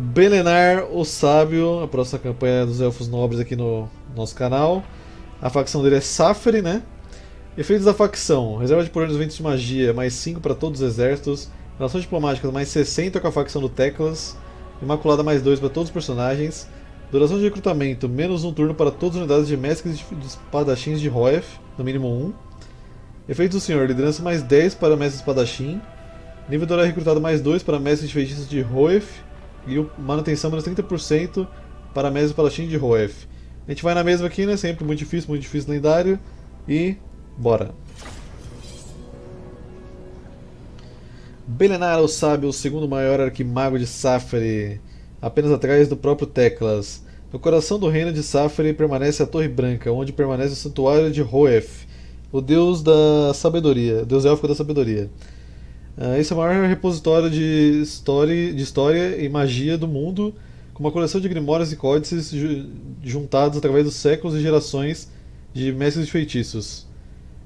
Belenar o Sábio, a próxima campanha dos Elfos Nobres aqui no nosso canal. A facção dele é Safri, né? Efeitos da facção: reserva de poder dos ventos de magia, mais 5 para todos os exércitos. Relações diplomáticas, mais 60 com a facção do Teclas. Imaculada, mais 2 para todos os personagens. Duração de recrutamento: menos um turno para todas as unidades de mestres de espadachins de Roef, no mínimo 1. Efeitos do Senhor: liderança mais 10 para mestre espadachim. Nível de horário recrutado mais 2 para mestre de feitiços de Roef. E manutenção menos 30% para mestre espadachim de Roef. A gente vai na mesma aqui, né? Sempre muito difícil, muito difícil lendário. E Bora. Belenar o Sábio, o segundo maior arquimago de Safri, apenas atrás do próprio Teclas. No coração do reino de Safri permanece a Torre Branca, onde permanece o santuário de Roef, o deus da sabedoria, deus élfico da sabedoria. Uh, esse é o maior repositório de história, de história e magia do mundo, com uma coleção de grimórios e códices juntados através dos séculos e gerações de mestres de feitiços.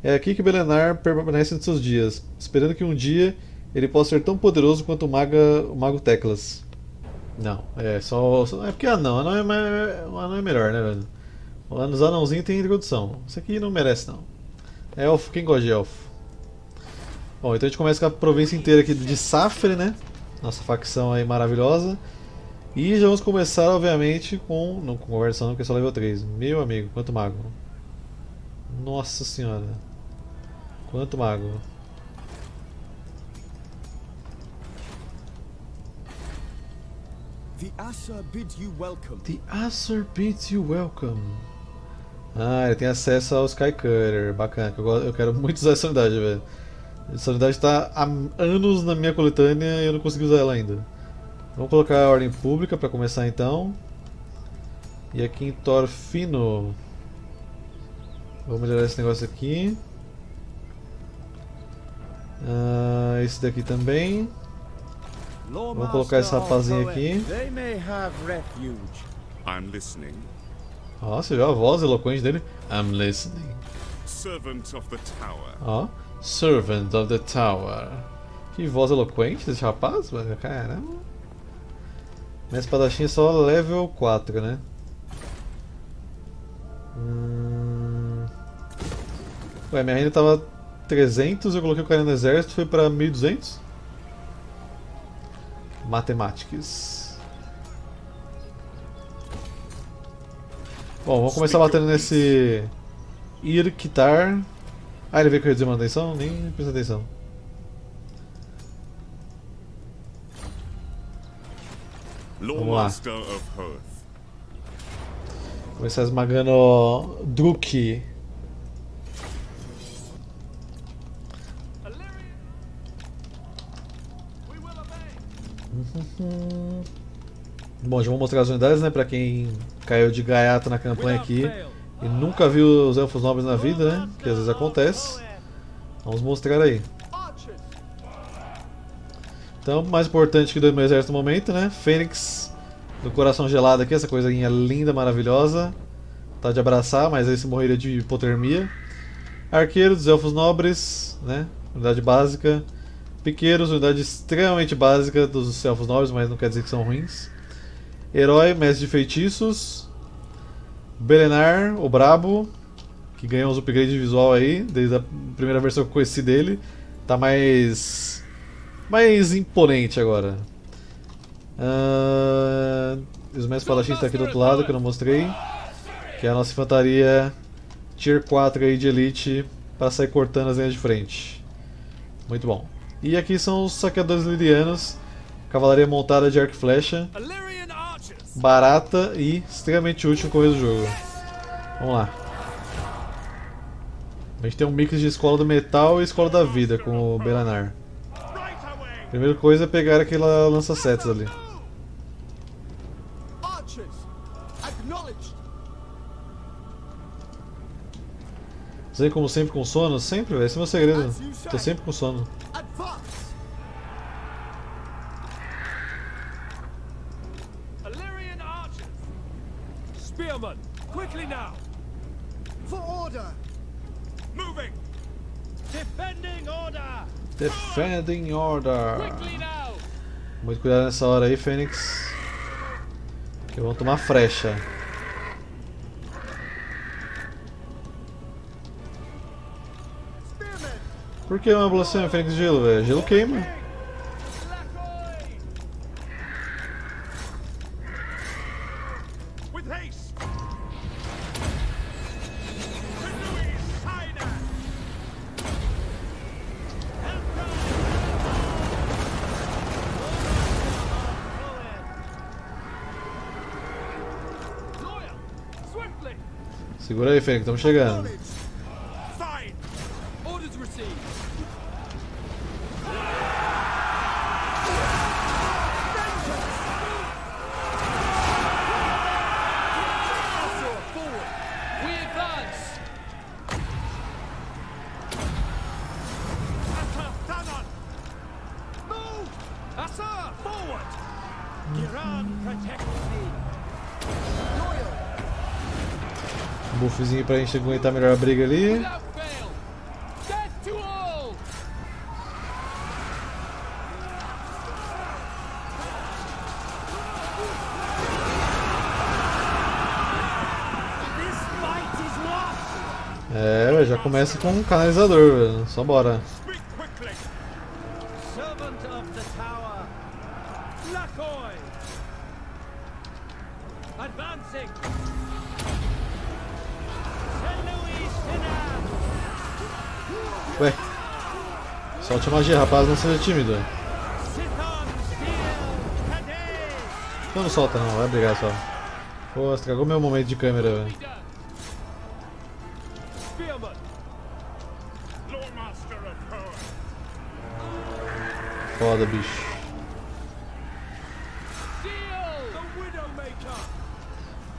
É aqui que Belenar permanece nos seus dias, esperando que um dia ele possa ser tão poderoso quanto o, maga, o Mago Teclas. Não, é só. só é porque anão, anão é, anão é melhor, né, velho? Nos anãozinhos tem introdução. Isso aqui não merece, não. Elfo, quem gosta de elfo? Bom, então a gente começa com a província inteira aqui de Safre, né? Nossa facção aí maravilhosa. E já vamos começar, obviamente, com. Não com conversão, porque é só level 3. Meu amigo, quanto mago. Nossa senhora. Quanto mago. The Asur bids you welcome. The Asur bids you welcome. Ah, ele tem acesso ao Skycutter. Bacana, eu, eu quero muito usar essa unidade, velho. Essa unidade está há anos na minha coletânea e eu não consegui usar ela ainda. Vamos colocar a ordem pública para começar então. E aqui em Torfino. Vamos melhorar esse negócio aqui. Uh, esse daqui também. Vamos colocar esse rapazinho aqui. Ó, oh, você viu a voz eloquente dele? I'm listening. Servant of the Tower. Ó, oh, Servant of the Tower. Que voz eloquente desse rapaz, mano. Caramba. Minha espadachim é só level 4, né? Hum... Ué, minha renda tava 300, eu coloquei o cara no exército, foi pra 1200? Matemáticas. Bom, vamos começar batendo nesse... Irkitar. Ah, ele veio com reduzir manutenção? Nem presta atenção. Vamos lá. Começar esmagando Druk. Bom, já vou mostrar as unidades, né, pra quem caiu de gaiato na campanha aqui e nunca viu os elfos nobres na vida, né, que às vezes acontece. Vamos mostrar aí. Então, mais importante que do meu exército no momento, né, Fênix do coração gelado aqui, essa coisinha linda, maravilhosa. Tá de abraçar, mas aí se morreria de hipotermia. Arqueiro dos elfos nobres, né, unidade básica. Piqueiros, unidade extremamente básica dos elfos nobres, mas não quer dizer que são ruins. Herói, mestre de feitiços. Belenar, o Brabo, que ganhou uns upgrades de visual aí, desde a primeira versão que eu conheci dele. Tá mais. mais imponente agora. Uh, os mestres paladins estão aqui do outro lado, que eu não mostrei. Que é a nossa infantaria Tier 4 aí de Elite para sair cortando as linhas de frente. Muito bom. E aqui são os saqueadores lirianos, cavalaria montada de arco e flecha, barata e extremamente útil no começo do jogo. Vamos lá. A gente tem um mix de escola do metal e escola da vida com o Belanar. Primeira coisa é pegar aquela lança-setas ali. Você como sempre com sono? Sempre, velho. Esse é meu segredo. Tô sempre com sono. Spearman, quickly now. For order. Moving. Defending order. Defending order. Muito cuidado nessa hora aí, Fênix. Que vão tomar frecha. Por que uma blasfêmia Fênix Gelo, velho? Gelo queima. Fênix, estamos chegando. Pra gente aguentar melhor a briga ali. É, já começa com um canalizador, velho. Só bora. Advancing! Ué. Solte a magia, rapaz, não seja tímido. Não, não solta não, vai brigar só. Pô, estragou meu momento de câmera, velho. Foda, bicho.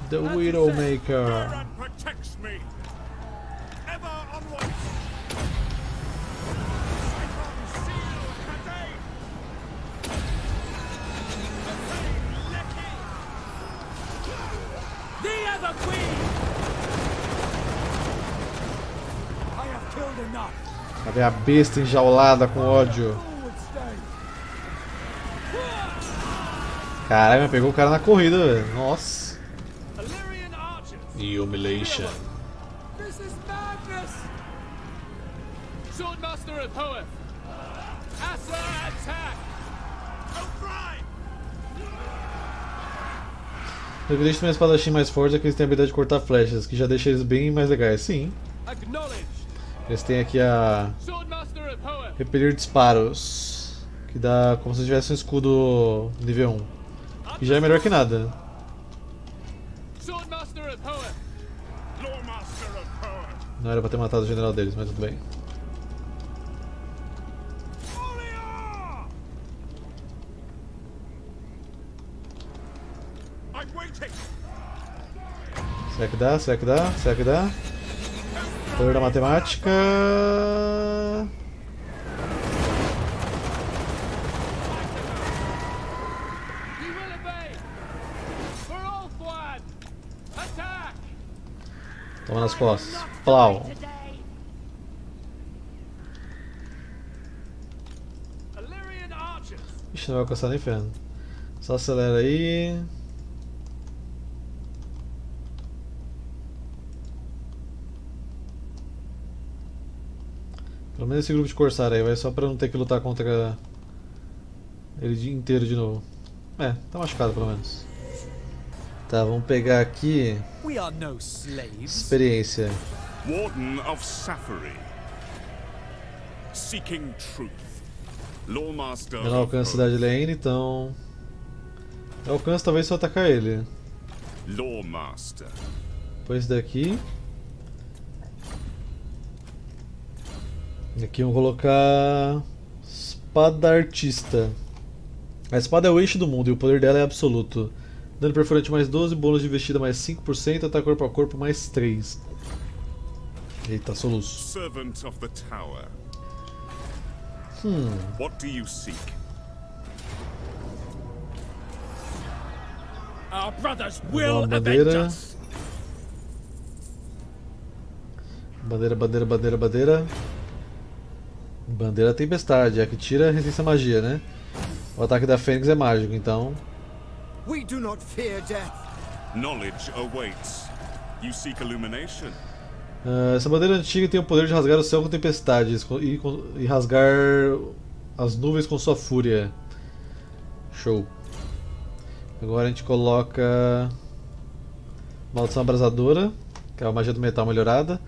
The Widowmaker! A besta enjaulada com ódio. Caralho, pegou o cara na corrida, velho. Nossa. Archers! Humiliation. This is madness! Swordmaster of Hoeth! Asa attack! O'Brien! O que deixa minha espadachim mais forte é que eles têm a habilidade de cortar flechas, que já deixa eles bem mais legais. Sim. Acknowledged! Eles têm aqui a repelir disparos, que dá como se tivesse um escudo nível 1. Que já é melhor que nada. Não era pra ter matado o general deles, mas tudo bem. Será que dá? Será que dá? Será que dá? Poder da matemática. Toma nas costas. Plau. Ixi, não vai alcançar nem ferro. Só acelera aí. Pelo menos esse grupo de Corsário aí vai só pra não ter que lutar contra ele o dia inteiro de novo. É, tá machucado pelo menos. Tá, vamos pegar aqui We are no slaves. experiência. Warden of Safari. Seeking truth. Lawmaster Eu não alcanço a cidade de Lane, então. Eu alcanço talvez se eu atacar ele. Lawmaster. Depois daqui. E aqui vamos colocar. Espada Artista. A espada é o eixo do mundo e o poder dela é absoluto. Dano perfurante mais 12, bônus de investida mais 5%, ataque corpo a corpo mais 3. Eita, soluço. Servant of the Tower. Hum, What do you seek? Our brothers will avenge bandeira. us! bandeira, bandeira, bandeira, bandeira. Bandeira tempestade, é a que tira resistência à magia, né? O ataque da Fênix é mágico, então. We do not fear death. Knowledge awaits. You seek illumination. Ah, essa bandeira antiga tem o poder de rasgar o céu com tempestades e, e rasgar as nuvens com sua fúria. Show. Agora a gente coloca. Maldição abrasadora, que é a magia do metal melhorada.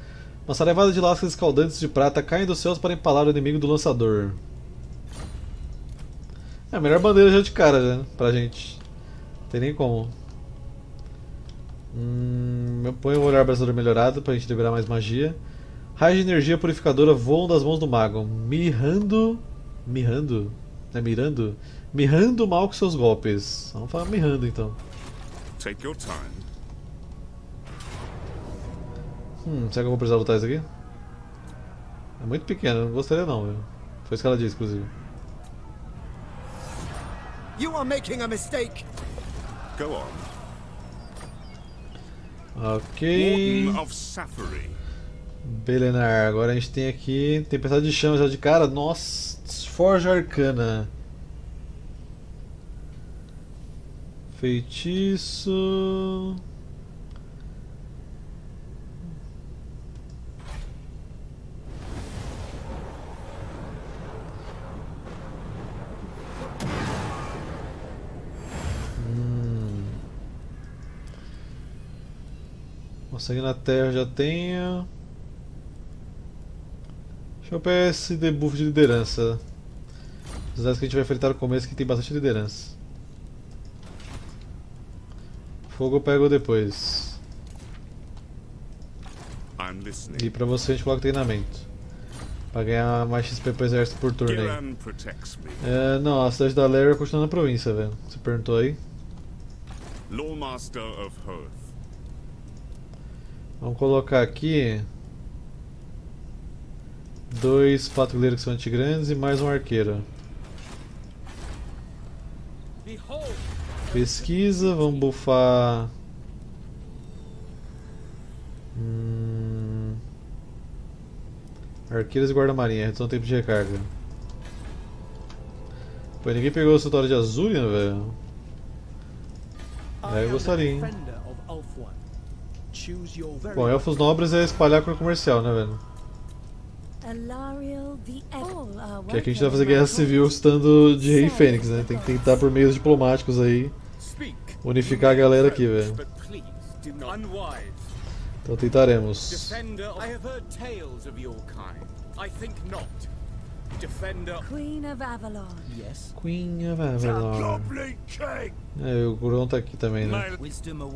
Uma sarevada de lascas escaldantes de prata caem dos céus para empalar o inimigo do lançador. É a melhor bandeira já de cara, né? Pra gente. Não tem nem como. Hum, põe o olhar abrasador melhorado pra gente liberar mais magia. Raio de energia purificadora voam das mãos do mago, mirrando. Mirrando? É mirando? Mirrando mal com seus golpes. Vamos falar mirrando então. Take your time. Hum, será que eu vou precisar lutar isso aqui? É muito pequeno, não gostaria não, viu? Foi isso que ela disse, inclusive. You are making a mistake. Go on. Ok. Warden of Safari. Belenar, agora a gente tem aqui Tempestade de Chama já de cara. Nossa, Forja Arcana. Feitiço. Consegue na terra já tenho. Deixa eu pegar esse debuff de liderança. Os que a gente vai enfrentar no começo que tem bastante liderança. Fogo eu pego depois. E pra você a gente coloca treinamento. Pra ganhar mais XP pro exército por turno aí. É, não, a cidade da Lair continua na província, velho. Você perguntou aí? Lawmaster of Hoth. Vamos colocar aqui. Dois patrulheiros que são antigrandes e mais um arqueiro. Pesquisa, vamos buffar. Hum... Arqueiros e guarda-marinha, redução tempo de recarga. Pô, ninguém pegou o Santuário de Azulian, velho. É, eu gostaria, hein? Bom, Elfos Nobres é espalhar cor comercial, né, velho? All are Que aqui a gente vai fazer guerra civil estando de Rei Fênix, né? Tem que tentar por meios diplomáticos aí unificar a galera aqui, velho. Então tentaremos. Defender. I have heard tales of your kind. I think not. Defender. Queen of Avalon. Yes. Queen of Avalon. É, o Gurão tá aqui também, né? Wisdom.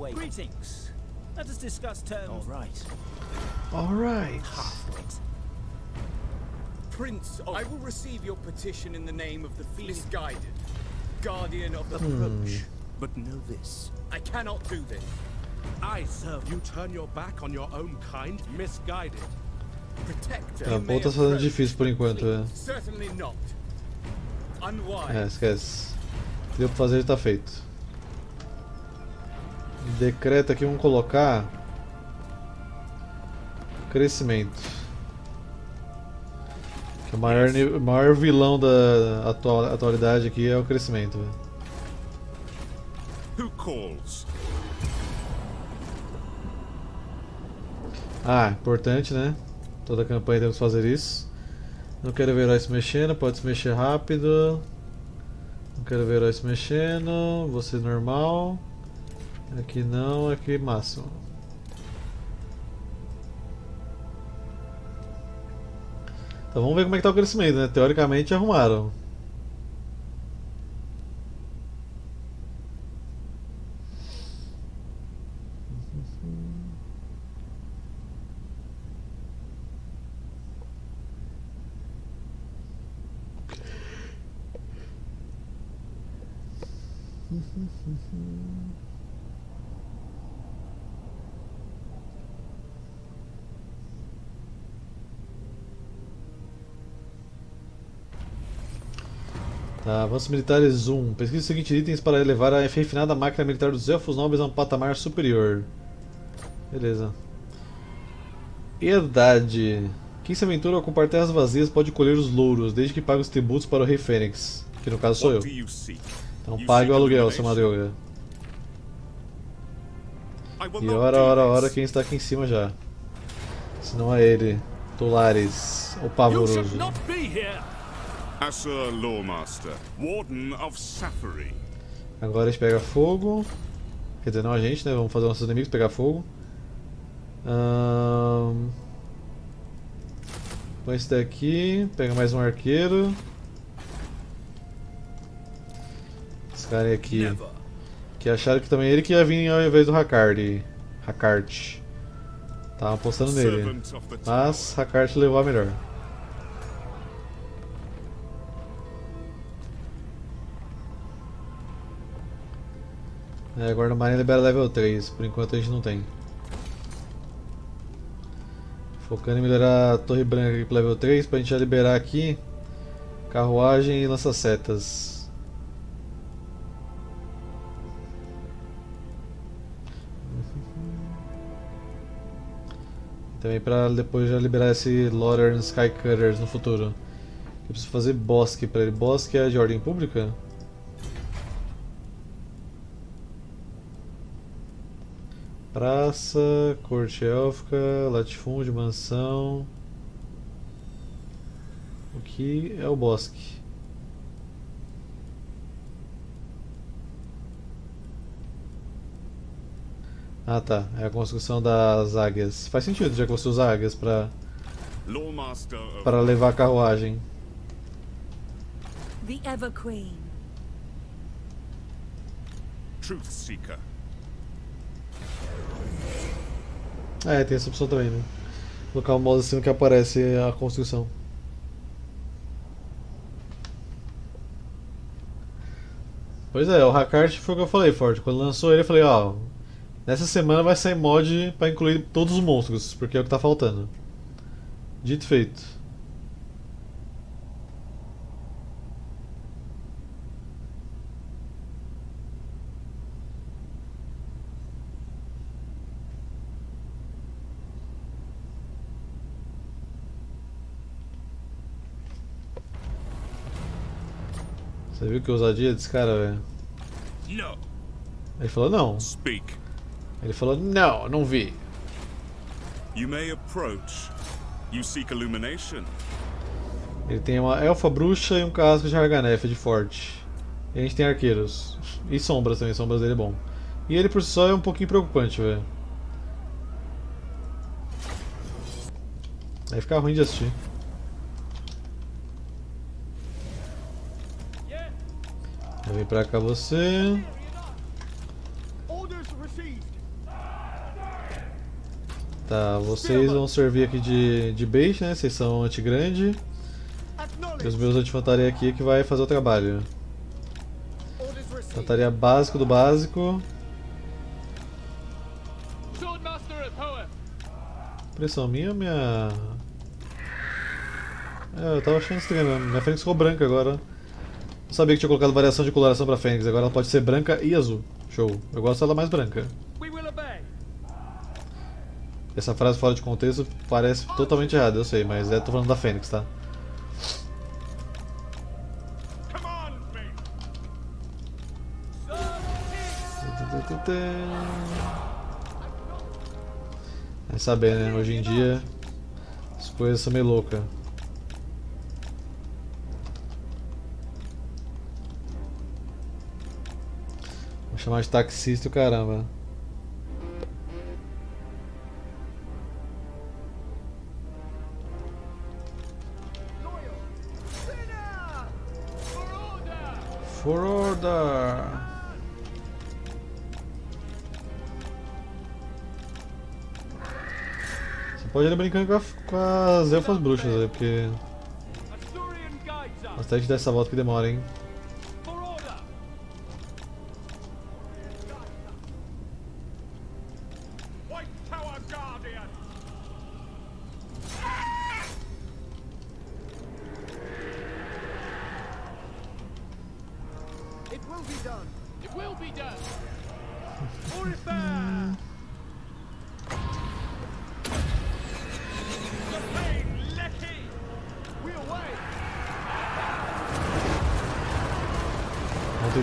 Greetings. Let us discuss terms. All right. Alright. Prince of. I will receive your petition in the name of the misguided. Guardian of the. Hmm. Approach. But know this. I cannot do this. I serve. You turn your back on your own kind, misguided. Protector. Tá, you a may ponta tá sendo approach, difícil por but enquanto, é. please, Certainly not. Unwise. É, esquece. O que deu pra fazer tá feito. Decreto aqui, vamos colocar. Crescimento. Que o maior, o maior vilão da atual, atualidade aqui é o crescimento. Who calls? Ah, importante, né? Toda campanha temos que fazer isso. Não quero ver o herói se mexendo, pode se mexer rápido. Não quero ver o herói se mexendo, você normal. Aqui não, aqui máximo. Então vamos ver como é que tá o crescimento, né? Teoricamente arrumaram. Tá, avanços militares 1. Pesquise os seguintes itens para elevar a refinada máquina militar dos elfos nobres a um patamar superior. Beleza. Herdade. Quem se aventura a ocupar terras vazias pode colher os louros, desde que pague os tributos para o Rei Fênix. Que no caso sou eu. Então pague o aluguel, seu? Madruga. E ora, ora, ora, quem está aqui em cima já. Se não é ele, Tulares, o pavoroso. Asur Lawmaster, Warden of Safari. Agora a gente pega fogo. Quer dizer, não a gente, né? Vamos fazer nossos inimigos pegar fogo. Ahn, Põe esse daqui, pega mais um arqueiro. Esse cara aqui. Never. Que acharam que também ele que ia vir ao invés do Hakard. Hakart. Tava apostando nele. Mas Hakart levou a melhor. É, agora no Marinha libera level 3, por enquanto a gente não tem. Focando em melhorar a Torre Branca aqui pro level 3 pra gente já liberar aqui carruagem e lança-setas. Também pra depois já liberar esse Lothern Skycutters no futuro. Eu preciso fazer bosque pra ele. Bosque é de ordem pública? Praça, corte élfica, latifúndio, mansão. O que é o bosque? Ah tá, é a construção das águias. Faz sentido, já que você usa águias of para levar a carruagem. The Ever Queen. Truth Seeker. É, tem essa opção também, né? Colocar o mouse assim que aparece a construção. Pois é, o Hakart foi o que eu falei, Forte. Quando lançou ele, eu falei, ó, nessa semana vai sair mod pra incluir todos os monstros, porque é o que tá faltando. Dito feito. Você viu que ousadia desse cara, velho? No. Ele falou não. Speak. Ele falou não, não vi. You may approach. You seek illumination. Ele tem uma elfa bruxa e um casco de Arganef de forte. E a gente tem arqueiros. E sombras também, sombras dele é bom. E ele por si só é um pouquinho preocupante, velho. Vai ficar ruim de assistir. Vai vir pra cá você. Tá, vocês vão servir aqui de, de bait, né? Vocês são anti-grande. E os meus anti-infantaria aqui que vai fazer o trabalho. Infantaria básico do básico. Impressão minha ou minha. É, eu tava achando estranho, né? minha Fênix ficou branca agora. Não sabia que tinha colocado variação de coloração pra Fênix, agora ela pode ser branca e azul. Show. Eu gosto dela mais branca. Essa frase fora de contexto parece totalmente errada, eu sei, mas é, tô falando da Fênix, tá? Vai saber, né? Hoje em dia as coisas são meio loucas. Chamar de taxista o caramba. For order! Você pode ir brincando com, a, com as elfas bruxas aí, porque Asturian guides us. até a gente dar essa volta que demora, hein?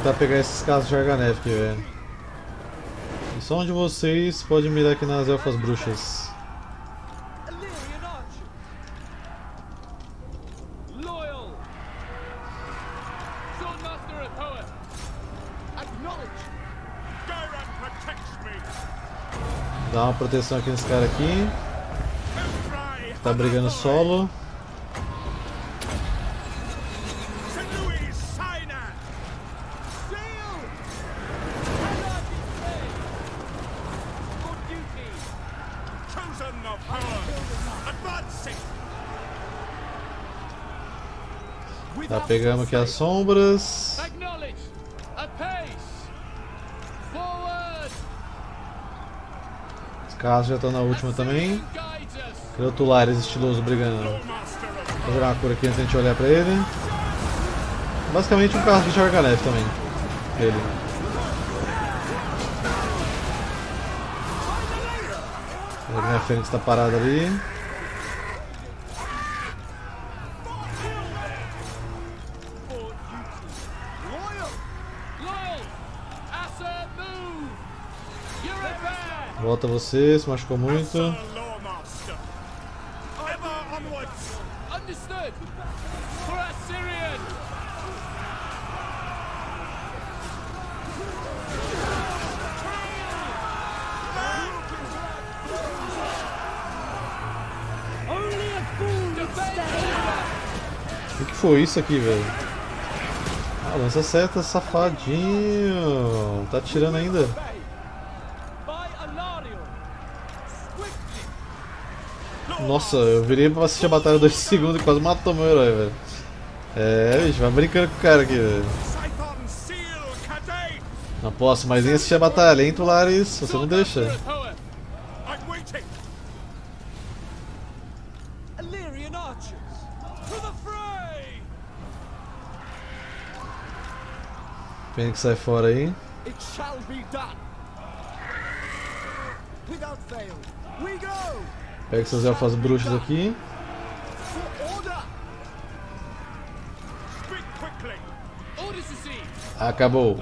Tentar pegar esses casos de Arganef aqui, velho. E só um de vocês pode mirar aqui nas elfas bruxas. Dá uma proteção aqui nesse cara aqui. Tá brigando solo. Pegando aqui as sombras. Os carros já estão na última também. Cadê o Tulares estiloso brigando? Vou jogar uma cor aqui antes da gente olhar pra ele. Basicamente um carro de Charganef também. Ele. A minha Fênix tá parada ali. Volta você, se machucou muito. O que, que foi isso aqui, velho? Ah, lança seta, safadinho. Tá atirando ainda. Nossa, eu virei pra assistir a batalha dois segundos e quase matou meu herói, velho. É, bicho, vai brincando com o cara aqui, velho. Não posso mais nem assistir a batalha, hein, Tulares? Você não deixa. Fray. Fênix sai fora aí. It shall be done. Without fail. We go. Pega seus elfas bruxas aqui. Acabou.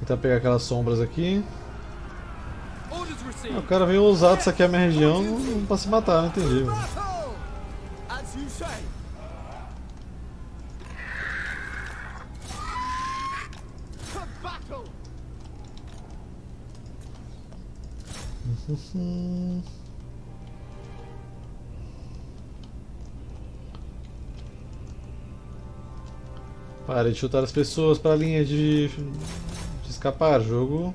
Tentar pegar aquelas sombras aqui. Ah. O cara veio ousado saquear minha região não- pra se matar, não entendi. Pare de chutar as pessoas pra linha de, de escapar, jogo.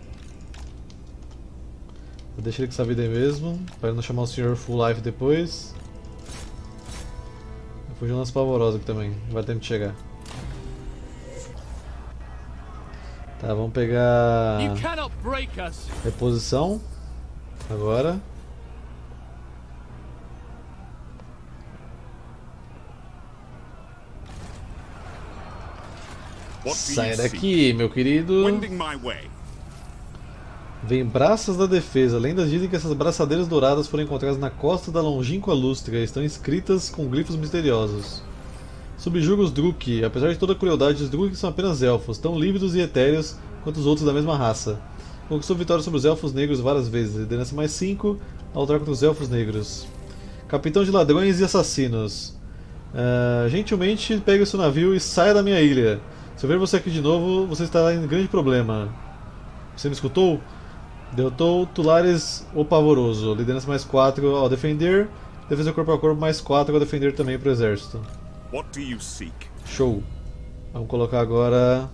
Deixa ele com essa vida aí mesmo, ele não chamar o senhor Full Life depois. Fugiu um lance pavoroso aqui também, vai ter que chegar. Tá, vamos pegar You cannot break us. reposição agora. Sai daqui, meu querido. Vem braças da defesa. Lendas dizem que essas braçadeiras douradas foram encontradas na costa da longínqua Lústria e estão inscritas com glifos misteriosos. Subjuga os Druk. Apesar de toda a crueldade, os Druk são apenas elfos, tão lívidos e etéreos quanto os outros da mesma raça. Conquistou vitória sobre os elfos negros várias vezes. Liderança mais 5 a lutar contra os elfos negros. Capitão de ladrões e assassinos. Ah, gentilmente pegue o seu navio e saia da minha ilha. Se eu ver você aqui de novo, você estará em grande problema. Você me escutou? Derrotou Tulares o Pavoroso. Liderança mais 4 ao defender. Defesa corpo a corpo mais 4 ao defender também exército. Do you seek? Show. Vamos colocar agora.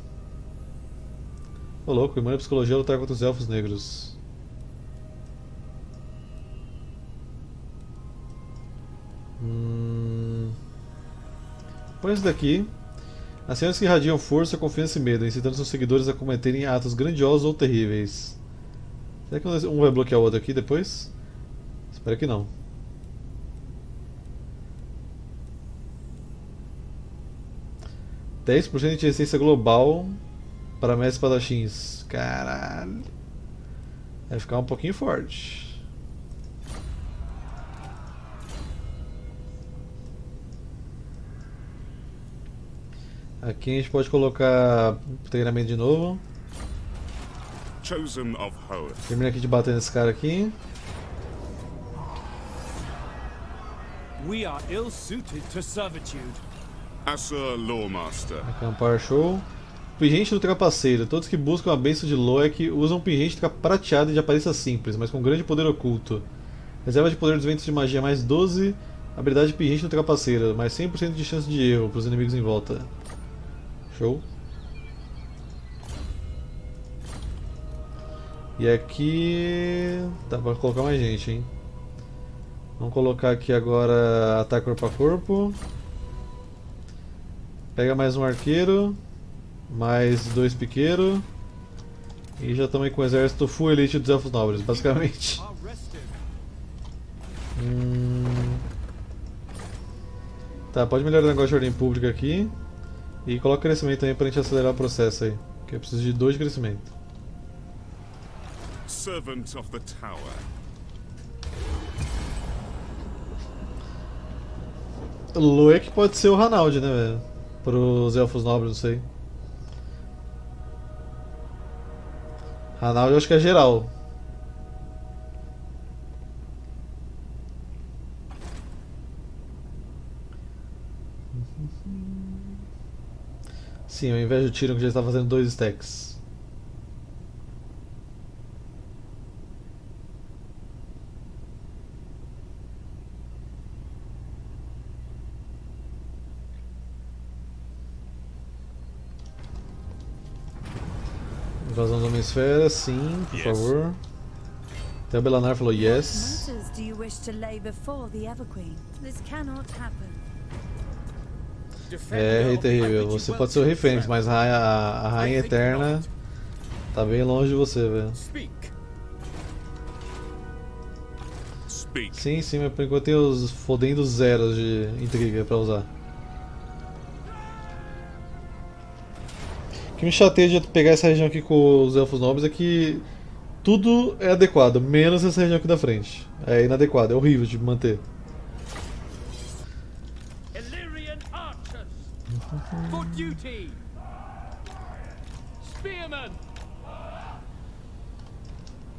Ô louco, Imune Psicologia lutar contra os elfos negros. Hum... Põe isso daqui. Anciãos que irradiam força, confiança e medo, incitando seus seguidores a cometerem atos grandiosos ou terríveis. Será que um vai bloquear o outro aqui depois? Espero que não. Dez por cento de essência global para mais espadachins. Caralho. Vai ficar um pouquinho forte. Aqui a gente pode colocar treinamento de novo. Termina aqui de bater nesse cara aqui. We are ill suited to servitude. Assur Lawmaster. Acampar show. Pingente do Trapaceiro. Todos que buscam a bênção de Loek usam pingente tra- prateado de aparência simples, mas com grande poder oculto. Reserva de poder dos ventos de magia mais 12. Habilidade pingente do Trapaceiro, mais 100% de chance de erro para os inimigos em volta. Show. E aqui. Dá pra colocar mais gente, hein? Vamos colocar aqui agora ataque corpo a corpo. Pega mais um arqueiro. Mais dois piqueiros. E já estamos aí com o exército full elite dos elfos nobres, basicamente. Hum... Tá, pode melhorar o negócio de ordem pública aqui. E coloca crescimento também pra gente acelerar o processo aí. Que eu preciso de dois de crescimento. Servant of the Tower. Loek pode ser o Ranald, né, velho? Pros elfos nobres, não sei. Ranald eu acho que é geral. Sim, ao invés do Tyrion que já está fazendo dois stacks. Homem-Esfera, sim, por Yes. favor. Até o Belanar falou yes. Matters do you wish to lay before the Everqueen? This cannot happen. Defend É, Rei Terrível, você pode ser o Rei Fênix, mas a, a, a Rainha Eterna tá bem longe de você, velho. Speak. Speak. Sim, sim, mas por enquanto tem os fodendo zeros de intriga pra usar. Que me chateia de pegar essa região aqui com os elfos nobres é que tudo é adequado, menos essa região aqui da frente. É inadequado, é horrível de manter.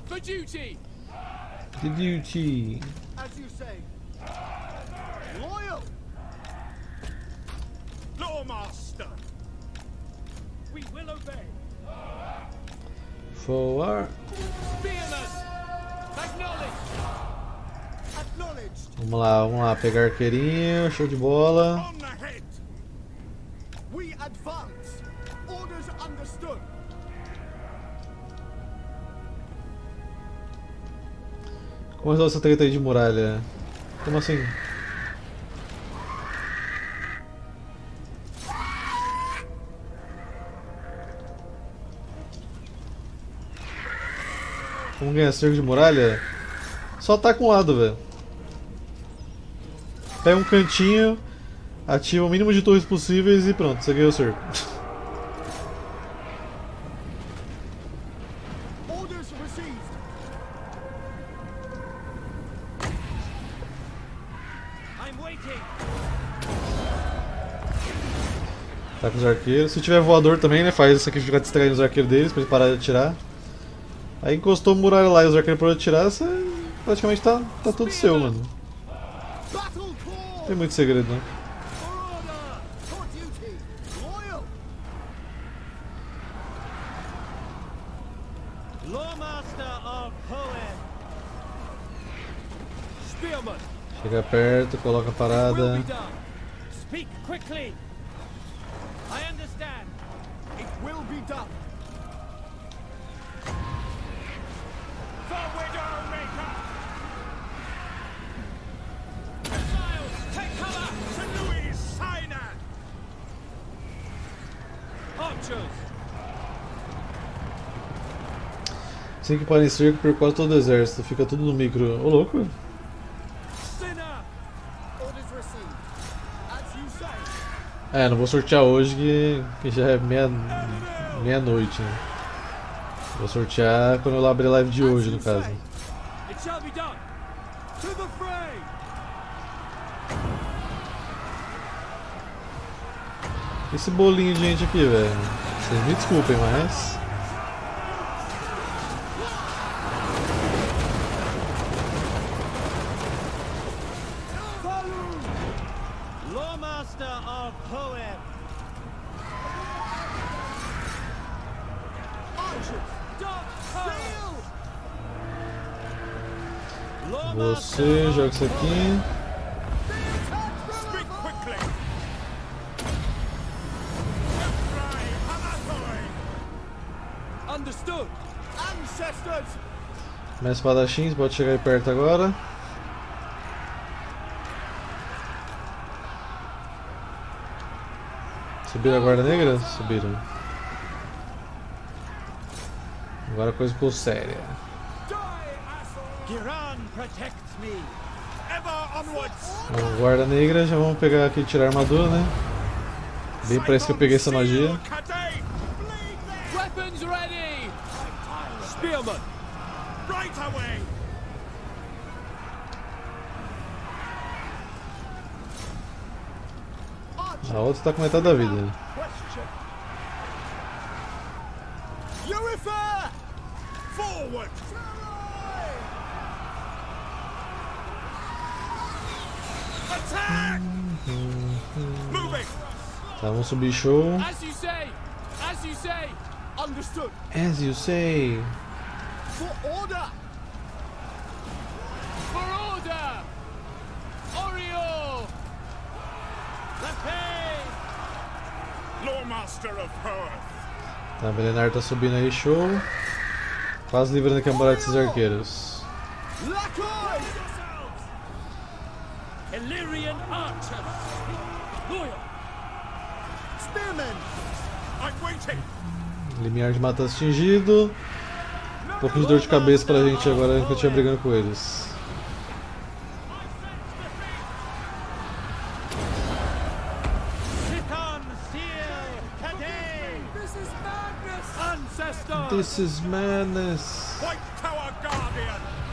For duty. The duty. As you say. Loyal. Lawmaster. Forward. Vamos lá, vamos lá, pegar arqueirinho, show de bola. Resolve essa treta aí de muralha? Como assim? Como ganhar cerco de muralha? Só ataca um lado, velho. Pega um cantinho, ativa o mínimo de torres possíveis e pronto, você ganhou o cerco. Tá com os arqueiros. Se tiver voador também, né? Faz isso aqui ficar distraindo os arqueiros deles pra eles pararem de atirar. Aí encostou a muralha lá e os arqueiros pararam de atirar, você praticamente tá, tá tudo seu, mano. Tem muito segredo. Spearmen. Chega perto, coloca a parada. Speak quickly. I understand. It will be done. Assim que para em cerco, percorre todo o exército. Fica tudo no micro. Ô louco. You say. É, não vou sortear hoje que, que já é meia- meia-noite, né? Vou sortear quando eu abrir a live de hoje, no caso. Esse bolinho de gente aqui, velho. Vocês me desculpem, mas. Você joga isso aqui. Mais espadachins, pode chegar aí perto agora. Subiram a guarda negra? Subiram. Agora a coisa ficou séria. Então, guarda negra, já vamos pegar aqui e tirar a armadura, né? Bem parece que eu peguei essa magia. Cadei. Weapons ready! Spearman. Right away. A outra tá com metade da vida. Question. Urifer. Forward. Attack. Moving. Subir show. As you say! As you say! Understood. As you say. For order. For order! Oriole! Lawmaster of Perth! Tá, a Belenar tá subindo aí, show. Quase livrando aqui a muralha desses arqueiros. Limiar de matança atingido. Um pouquinho de dor de cabeça pra gente agora que eu tinha brigando com eles. This is madness. White Tower Guardian!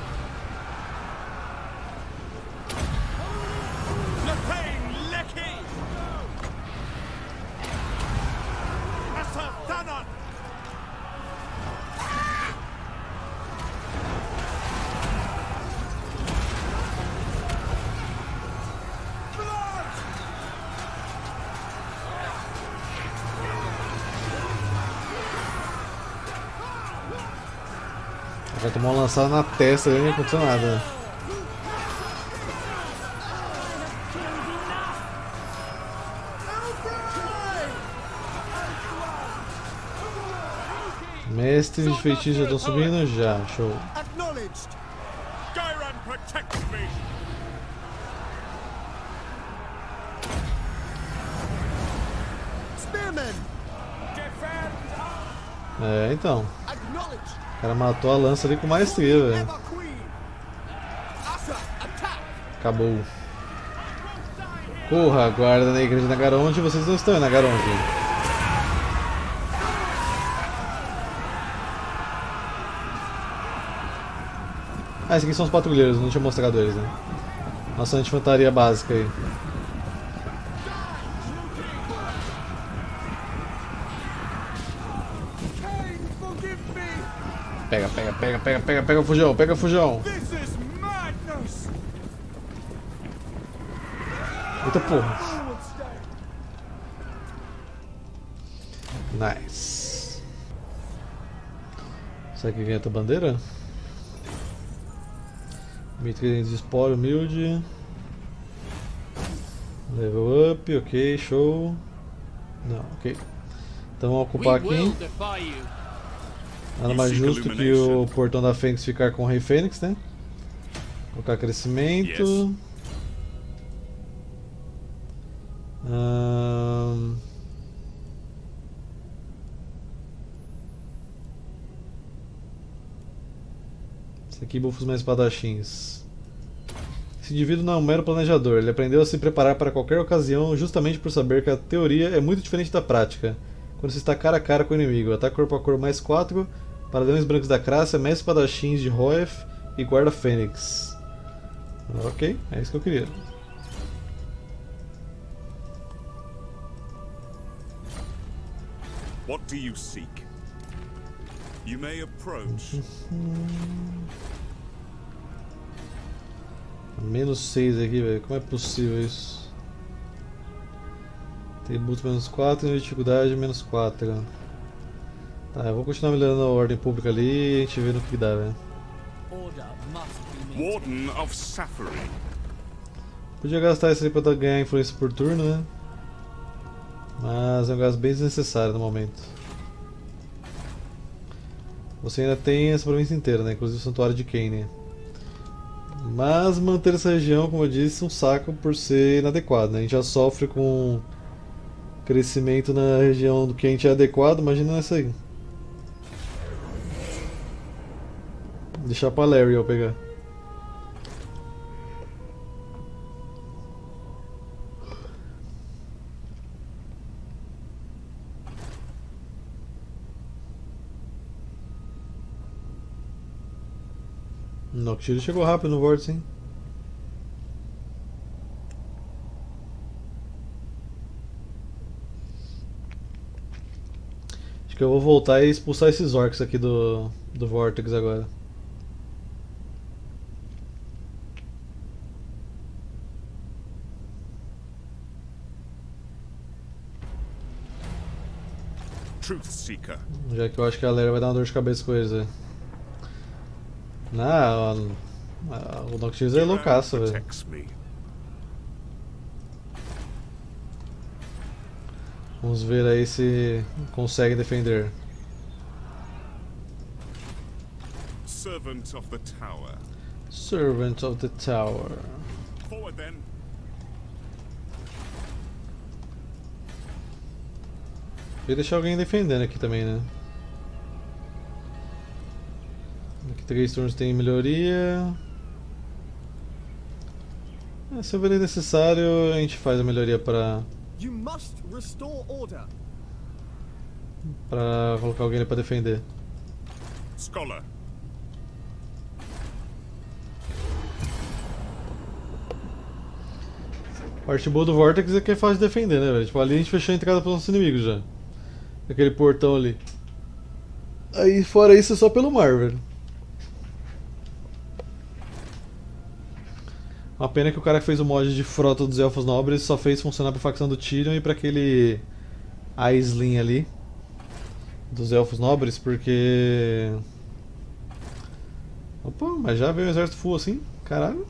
Uma lançada na testa e não aconteceu nada. Mestres de feitiço já estão subindo? Já, show. É, então. O cara matou a lança ali com maestria, velho. Acabou. Corra, guarda negra de Nagaronde, vocês não estão em Nagaronde. Ah, esses aqui são os patrulheiros, não tinha mostrado eles, né? Nossa infantaria básica aí. Pega, pega, pega, o fujão, pega o fujão. This is madness. Eita porra. Nice. Será que ganha a bandeira? 1300 de espólio, humilde. Level up, ok, show. Não, ok. Então vamos ocupar aqui. Nada mais justo que o portão da Fênix ficar com o Rei Fênix, né? Colocar crescimento. Yes. Esse aqui, bufos mais espadachins. Esse indivíduo não é um mero planejador, ele aprendeu a se preparar para qualquer ocasião justamente por saber que a teoria é muito diferente da prática. Quando se está cara a cara com o inimigo, ataque corpo a corpo mais 4, paradões brancos da Crácia, mestre espadachins de Roef e guarda Fênix. Ok, é isso que eu queria. What do you seek? You may approach. Menos 6 aqui, velho. Como é possível isso? Tributo menos 4 e dificuldade menos 4. Tá, eu vou continuar melhorando a ordem pública ali e a gente vê no que dá, velho. Warden of Safari. Podia gastar isso aí pra ganhar influência por turno, né? Mas é um gasto bem desnecessário no momento. Você ainda tem essa província inteira, né? Inclusive o Santuário de Kane. Mas manter essa região, como eu disse, é um saco por ser inadequado, né? A gente já sofre com crescimento na região do que a gente é adequado, imagina nessa aí. Deixar pra Larry eu pegar. Noctilio chegou rápido no vórtice, hein? Acho que eu vou voltar e expulsar esses orcs aqui do, do Vortex agora. Já que eu acho que a galera vai dar uma dor de cabeça com eles, velho. Não, a- o Noctilus é loucaço, velho. Vamos ver aí se consegue defender. Servant of the Tower. Servant of the Tower. Forward then. Podia deixar alguém defendendo aqui também, né? Aqui três turnos tem melhoria. É, se houver necessário, a gente faz a melhoria para You must restore order. para colocar alguém ali para defender. Scholar. A parte boa do Vortex é que é fácil de defender, né, velho? Tipo, ali a gente fechou a entrada para os nossos inimigos já. Aquele portão ali. Aí, fora isso, é só pelo mar, velho. Uma pena que o cara que fez o mod de Frota dos Elfos Nobres só fez funcionar pra facção do Tyrion e pra aquele Aisling ali. Dos Elfos Nobres, porque... Opa, mas já veio um exército full assim? Caralho.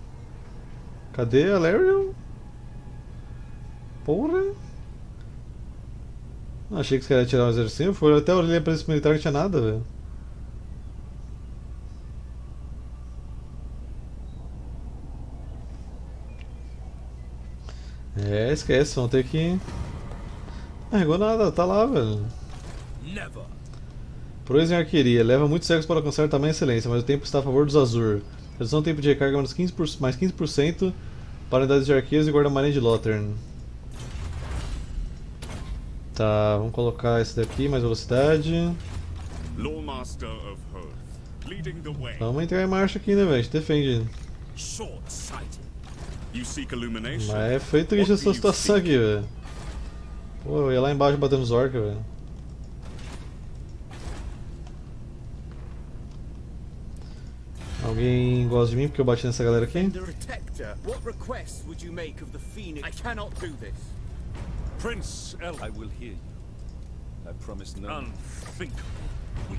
Cadê a Lariel? Porra! Não achei que os caras iam tirar um assim. Foi até olhei pra esse militar que tinha nada, velho. É, esquece, vão ter que. Não nada, tá lá, velho. Proeza em arqueria, leva muitos séculos para alcançar tamanha excelência, mas o tempo está a favor dos Azur. Redução do tempo de recarga menos 15%, mais 15% para unidades de arqueiros e guarda-marinha de Lothern. Tá, vamos colocar esse daqui, mais velocidade. Vamos entrar em marcha aqui, né, velho? A gente defende. Short-sighted. You seek illumination. Mas é feio triste essa situação aqui, velho. Pô, eu ia lá embaixo batendo os orcs, velho. Alguém gosta de mim porque eu bati nessa galera aqui? Prince El. I will hear you. I promise no.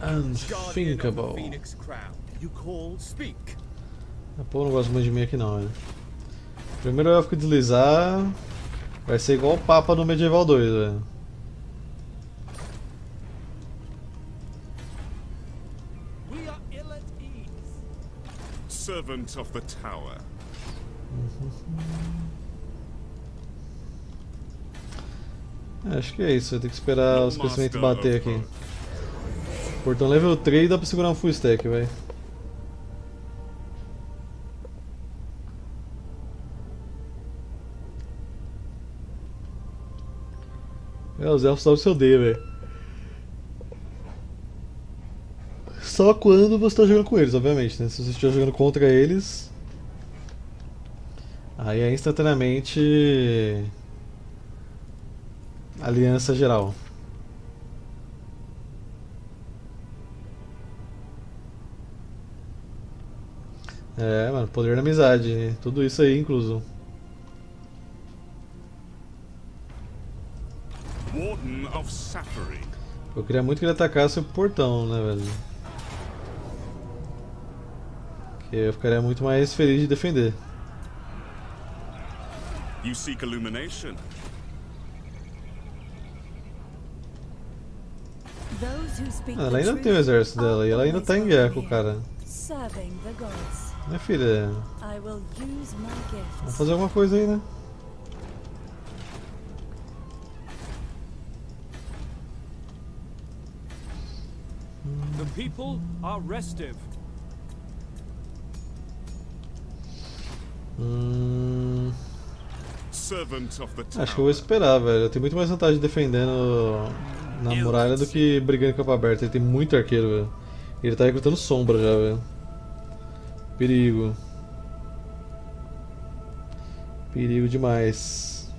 Unthinkable. Phoenix Crown. You call, speak. A pô, não gosta muito de mim aqui não, velho. Primeiro eu fico deslizar. Vai ser igual o Papa no Medieval 2, velho. We are ill at ease. Servant of the Tower. Acho que é isso, vai ter que esperar os crescimentos bater aqui. Portão level 3 dá pra segurar um full stack, velho. É, os elfos sabem o seu D, velho. Só quando você tá jogando com eles, obviamente, né? Se você estiver jogando contra eles. Aí é instantaneamente. Aliança Geral. É, mano, poder da amizade, né? tudo isso aí incluso. Eu queria muito que ele atacasse o portão, né, velho? Que eu ficaria muito mais feliz de defender. You seek iluminação? Ela the ainda tem o exército dela e ela ainda tá em guerra com o cara. Serving the gods. Minha filha, vamos fazer alguma coisa aí, né? The people are restive. Hum, acho que eu vou esperar, velho. Eu tenho muito mais vantagem defendendo na muralha do que brigando em campo aberto. Ele tem muito arqueiro, velho. Ele tá recrutando sombra já, velho. Perigo. Perigo demais.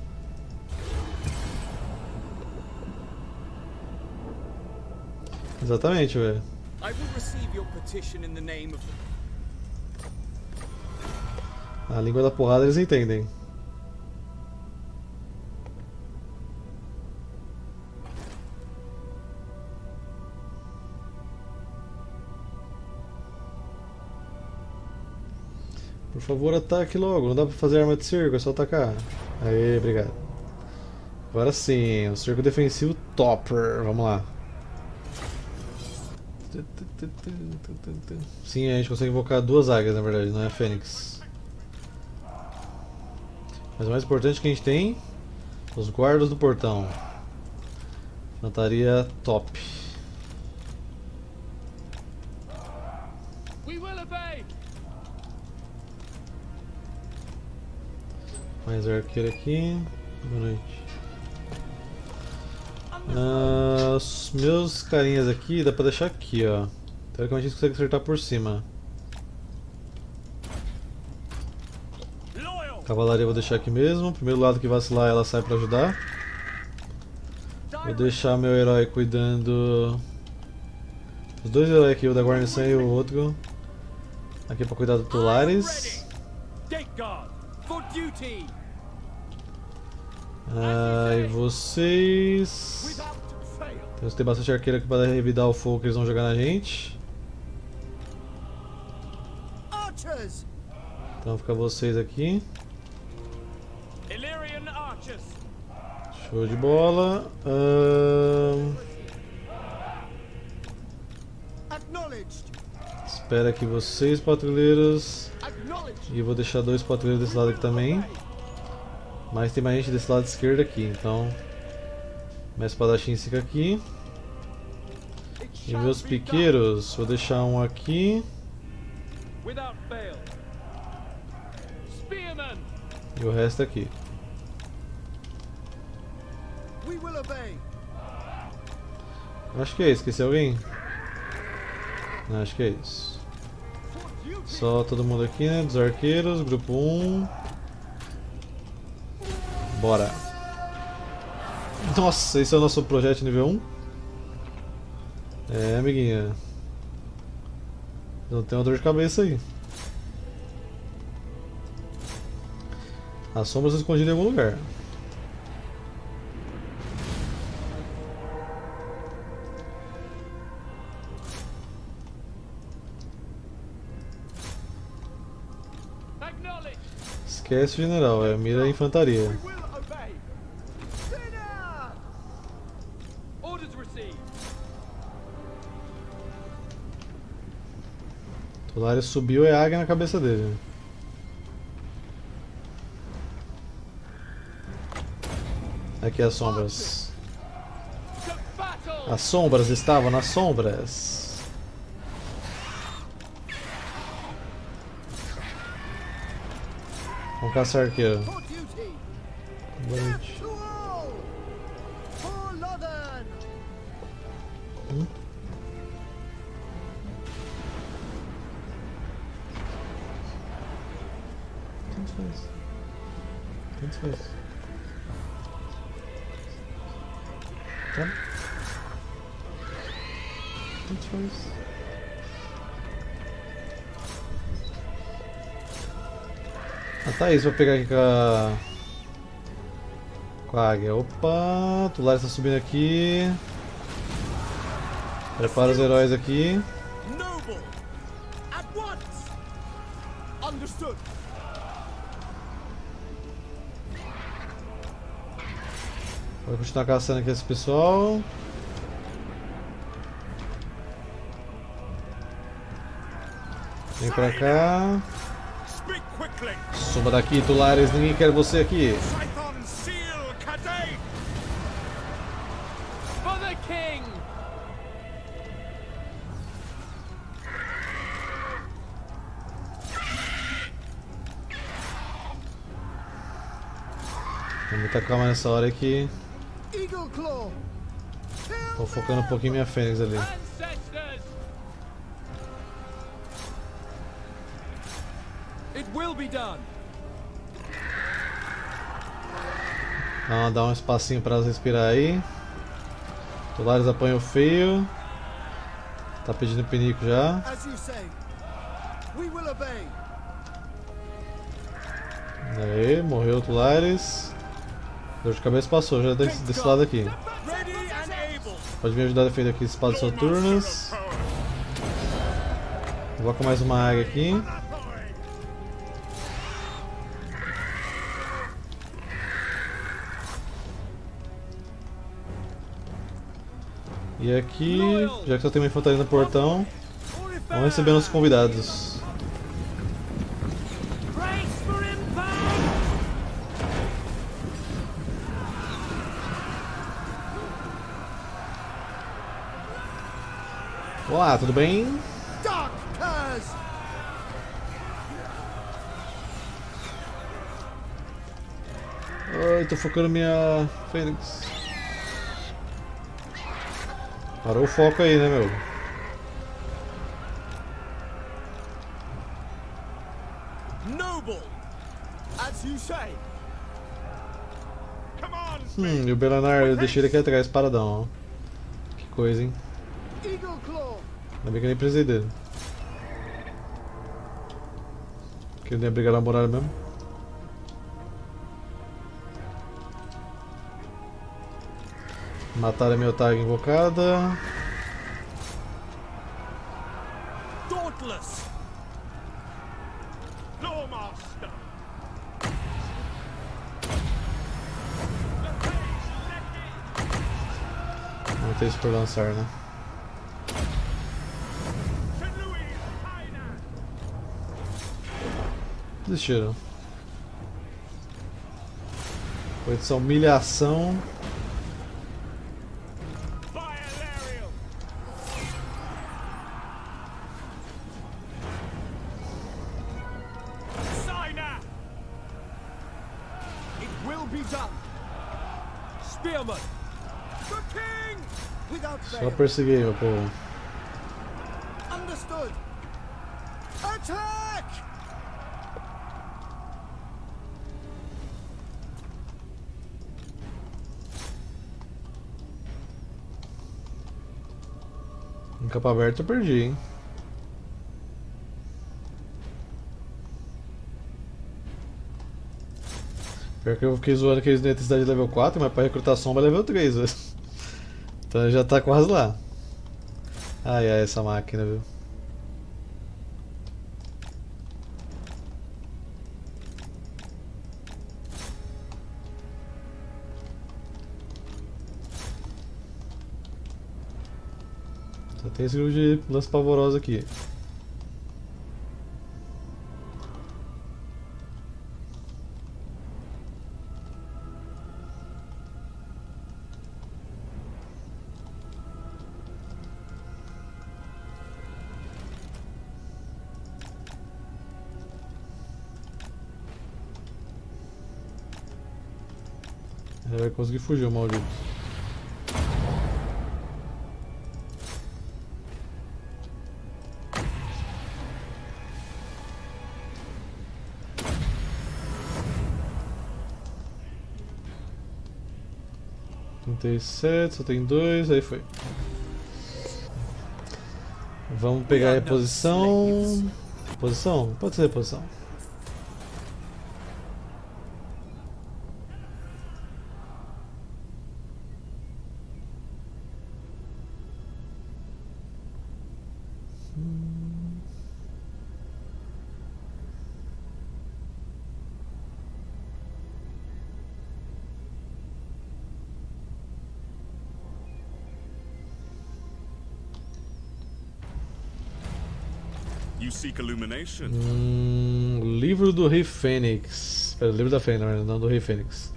Exatamente, velho. A língua da porrada eles entendem. Por favor, ataque logo. Não dá pra fazer arma de cerco, é só atacar. Aê, obrigado. Agora sim, o cerco defensivo topper. Vamos lá. Sim, a gente consegue invocar duas águias, na verdade, não é a fênix. Mas o mais importante que a gente tem os guardas do portão. Infantaria top. Mais arqueiro aqui. Boa noite. Ah, os meus carinhas aqui dá pra deixar aqui, ó. Teoricamente a gente consegue acertar por cima. Cavalaria eu vou deixar aqui mesmo. Primeiro lado que vacilar ela sai pra ajudar. Vou deixar meu herói cuidando. Os dois heróis aqui, o da guarnição e o outro. Aqui pra cuidar do Tulares. Gate guard. For duty. E vocês. Temos que ter bastante arqueiro aqui pra revidar o fogo que eles vão jogar na gente. Então fica vocês aqui. Illyrian archers. Show de bola. Espera aqui vocês, patrulheiros. E vou deixar dois patrulheiros desse lado aqui também. Mas tem mais gente desse lado esquerdo aqui, então. Meu espadachim fica aqui. E meus piqueiros, vou deixar um aqui Without fail. Spearmen. e o resto aqui. We will obey. Acho que é isso, esqueci alguém? Não, acho que é isso. Só todo mundo aqui, né? Dos arqueiros, grupo 1. Bora. Nossa, esse é o nosso projeto nível 1? É, amiguinha. Não tem uma dor de cabeça aí. As sombras escondidas em algum lugar. Esquece o general, é mira a infantaria. Tulares subiu e águia na cabeça dele. Aqui as sombras. As sombras estavam nas sombras. Vamos caçar arqueiro. Isso, vou pegar aqui com a. Com a águia. Opa, Tulares tá subindo aqui. Prepara os heróis aqui. Vou continuar caçando aqui esse pessoal. Vem pra cá. Suma daqui, Tulares, ninguém quer você aqui. Tem muita calma nessa hora aqui. Eagle Claw! Tô focando um pouquinho minha Fênix ali. Will be done! Dá, dá um espacinho elas respirar aí. Tulares apanhou feio. Tá pedindo pinico já. Aí, morreu o Tulares. Dor de cabeça passou, já desse, desse lado aqui. Pode me ajudar a defender aqui espadas soturnas. Coloca mais uma águia aqui. E aqui, já que só tem uma infantaria no portão, vamos receber nossos convidados. Olá, tudo bem? Ai, tô focando minha Fênix. Parou o foco aí, né, meu? Hum, e o Belanar, eu deixei ele aqui atrás, paradão, ó. Que coisa, hein? Eagle Claw! Ainda bem que eu nem precisei dele. Que ele ia brigar na muralha mesmo. Mataram a minha tag invocada. Dauntless! Lawmaster! Não tem isso por lançar, né? Desistiram. Foi essa humilhação. Perseguir, meu povo. Em capa aberta eu perdi, hein? Pior que eu fiquei zoando que eles necessidade de level 4, mas pra recrutar sombra é level 3, velho. Então já tá quase lá. Ai ai, essa máquina, viu? Só tem esse grupo de lance pavoroso aqui. Ele vai conseguir fugir, o maldito. Trinta e sete, só tem dois, aí foi. Vamos pegar a posição. Posição? Pode ser posição. Hum, livro do Rei Fênix. Pera, livro da Fênix, não do Rei Fênix.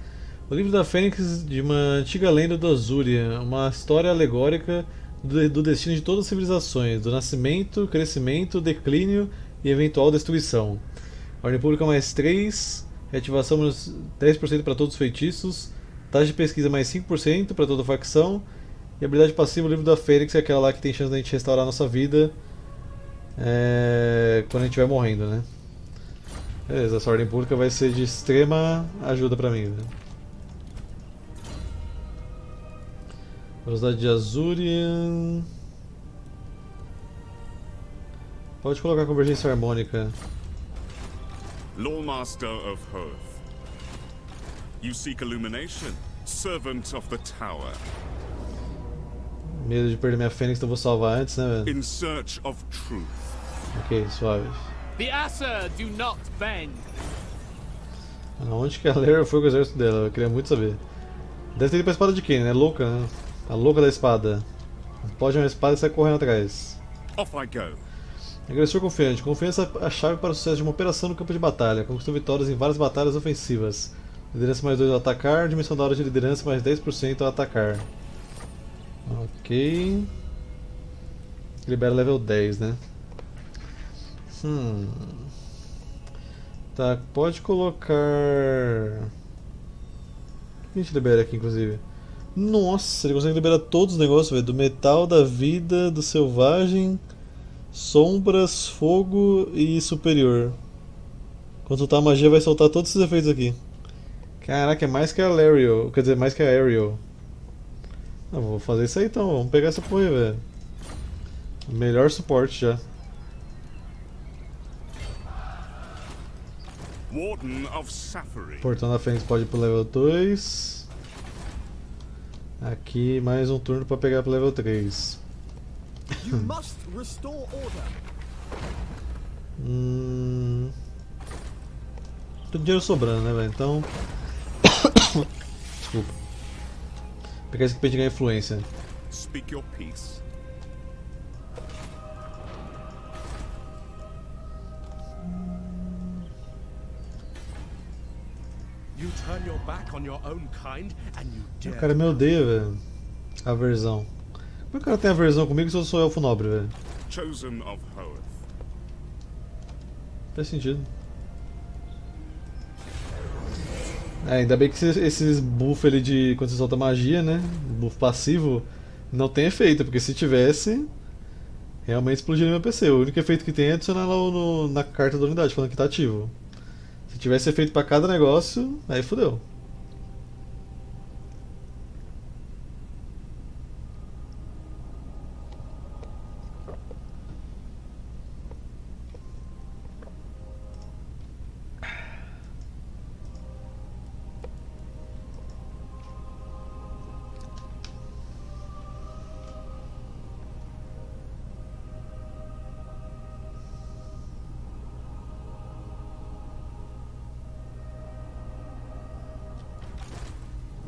O livro da Fênix de uma antiga lenda do Azuria, uma história alegórica do, do destino de todas as civilizações, do nascimento, crescimento, declínio e eventual destruição. Ordem pública mais 3, reativação menos 10% para todos os feitiços, taxa de pesquisa mais 5% para toda facção, e habilidade passiva, o livro da Fênix, é aquela lá que tem chance da gente restaurar a nossa vida é, quando a gente estiver morrendo, né? Beleza, essa ordem pública vai ser de extrema ajuda pra mim. Né? Velocidade de Azurian. Pode colocar convergência harmônica. Lawmaster of Hearth. You seek illumination? Servant of the Tower. Medo de perder minha fênix, então vou salvar antes, né, velho? In search of truth. Ok, suave. The Asa do not bend. Aonde que a Lara foi com o exército dela? Eu queria muito saber. Deve ter ido pra espada de quem, né? Louca, né? A louca da espada. Pode uma espada e sai correndo atrás. Off I go. Agressor confiante. Confiança é a chave para o sucesso de uma operação no campo de batalha. Conquistou vitórias em várias batalhas ofensivas. Liderança mais 2 ao atacar. Dimensão da hora de liderança mais 10% ao atacar. Ok. Libera level 10, né? Hum. Tá, pode colocar. O que a gente libera aqui, inclusive? Nossa, ele consegue liberar todos os negócios, velho. Do metal, da vida, do selvagem, sombras, fogo e superior. Quando soltar a magia, vai soltar todos esses efeitos aqui. Caraca, é mais que a Lariel. Quer dizer, mais que a Ariel. Ah, vou fazer isso aí então, vamos pegar essa porra aí, velho. Melhor suporte já. Warden of Safari. Portão da frente pode ir pro level 2. Aqui mais um turno pra pegar pro level 3. You must restore order. Hum. Tem dinheiro sobrando, né, velho? Então. Desculpa. Pegar esse aqui pra gente ganhar influência. Speak your peace. O cara me odeia, velho. Aversão. Como é que o cara tem aversão comigo se eu sou elfo nobre, velho? Chosen of Hoeth. Faz sentido. É, ainda bem que esses, esses buff ali de quando você solta magia, né? Buff passivo, não tem efeito, porque se tivesse, realmente explodiria meu PC. O único efeito que tem é adicionar lá no- na carta da unidade, falando que tá ativo. Se tivesse efeito pra cada negócio, aí fodeu.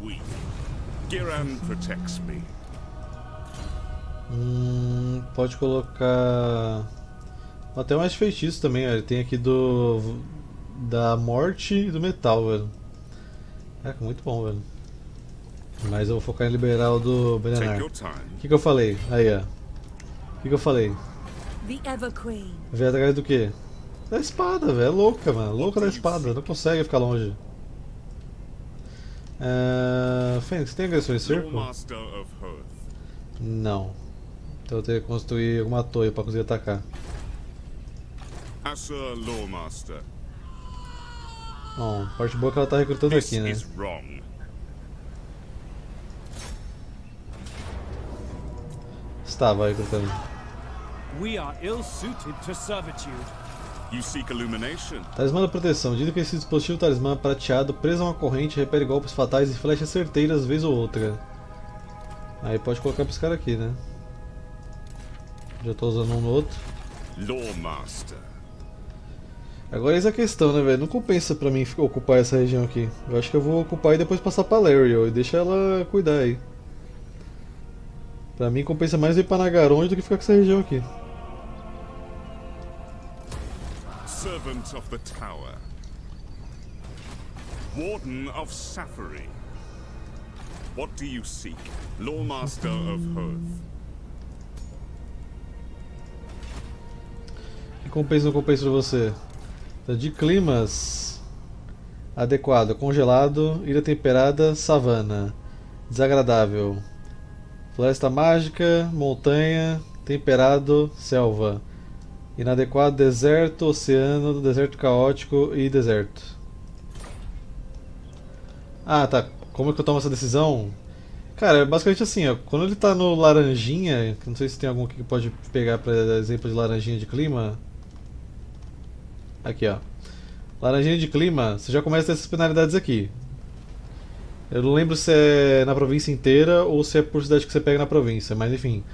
Weak. Giran protects me. Hum, pode colocar. Até mais feitiço também, velho. Tem aqui do. Da morte e do metal, velho. É, muito bom, velho. Mas eu vou focar em liberar o do your O time. que, que eu falei? Aí, ó. O que, que eu falei? The Ever Queen. Veio atrás do quê? Da espada, velho. É louca, mano. Louca da espada. Não consegue ficar longe. É... Fênix, tem agressão em cerco? Hearth. Não. Então eu tenho que construir alguma torre pra conseguir atacar. Asa Lawmaster. Bom, parte boa é que ela tá recrutando This aqui, né? Estava recrutando. We are ill suited to servitude. Talismã da proteção. Diz que esse dispositivo talismã prateado preso a uma corrente repele golpes fatais e flechas certeiras vez ou outra. Aí pode colocar pros caras aqui, né? Já tô usando um no outro. Lawmaster. Agora eis a questão, né, velho? Não compensa pra mim ocupar essa região aqui. Eu acho que eu vou ocupar e depois passar pra Lariel e deixar ela cuidar aí. Pra mim compensa mais ir pra Nagaronde do que ficar com essa região aqui. Servant of the Tower. Warden of Safari. What do you seek? Lawmaster of Hoth. Recompensa ou não compensa pra você? Tá, De climas. Adequado. Congelado. Ilha temperada. Savana. Desagradável. Floresta mágica. Montanha. Temperado. Selva. Inadequado. Deserto. Oceano. Deserto caótico. E deserto. Ah, tá. Como é que eu tomo essa decisão? Cara, é basicamente assim, ó. Quando ele tá no laranjinha, não sei se tem algum aqui que pode pegar pra exemplo de laranjinha de clima. Aqui, ó. Laranjinha de clima, você já começa a ter essas penalidades aqui. Eu não lembro se é na província inteira ou se é por cidade que você pega na província, mas enfim.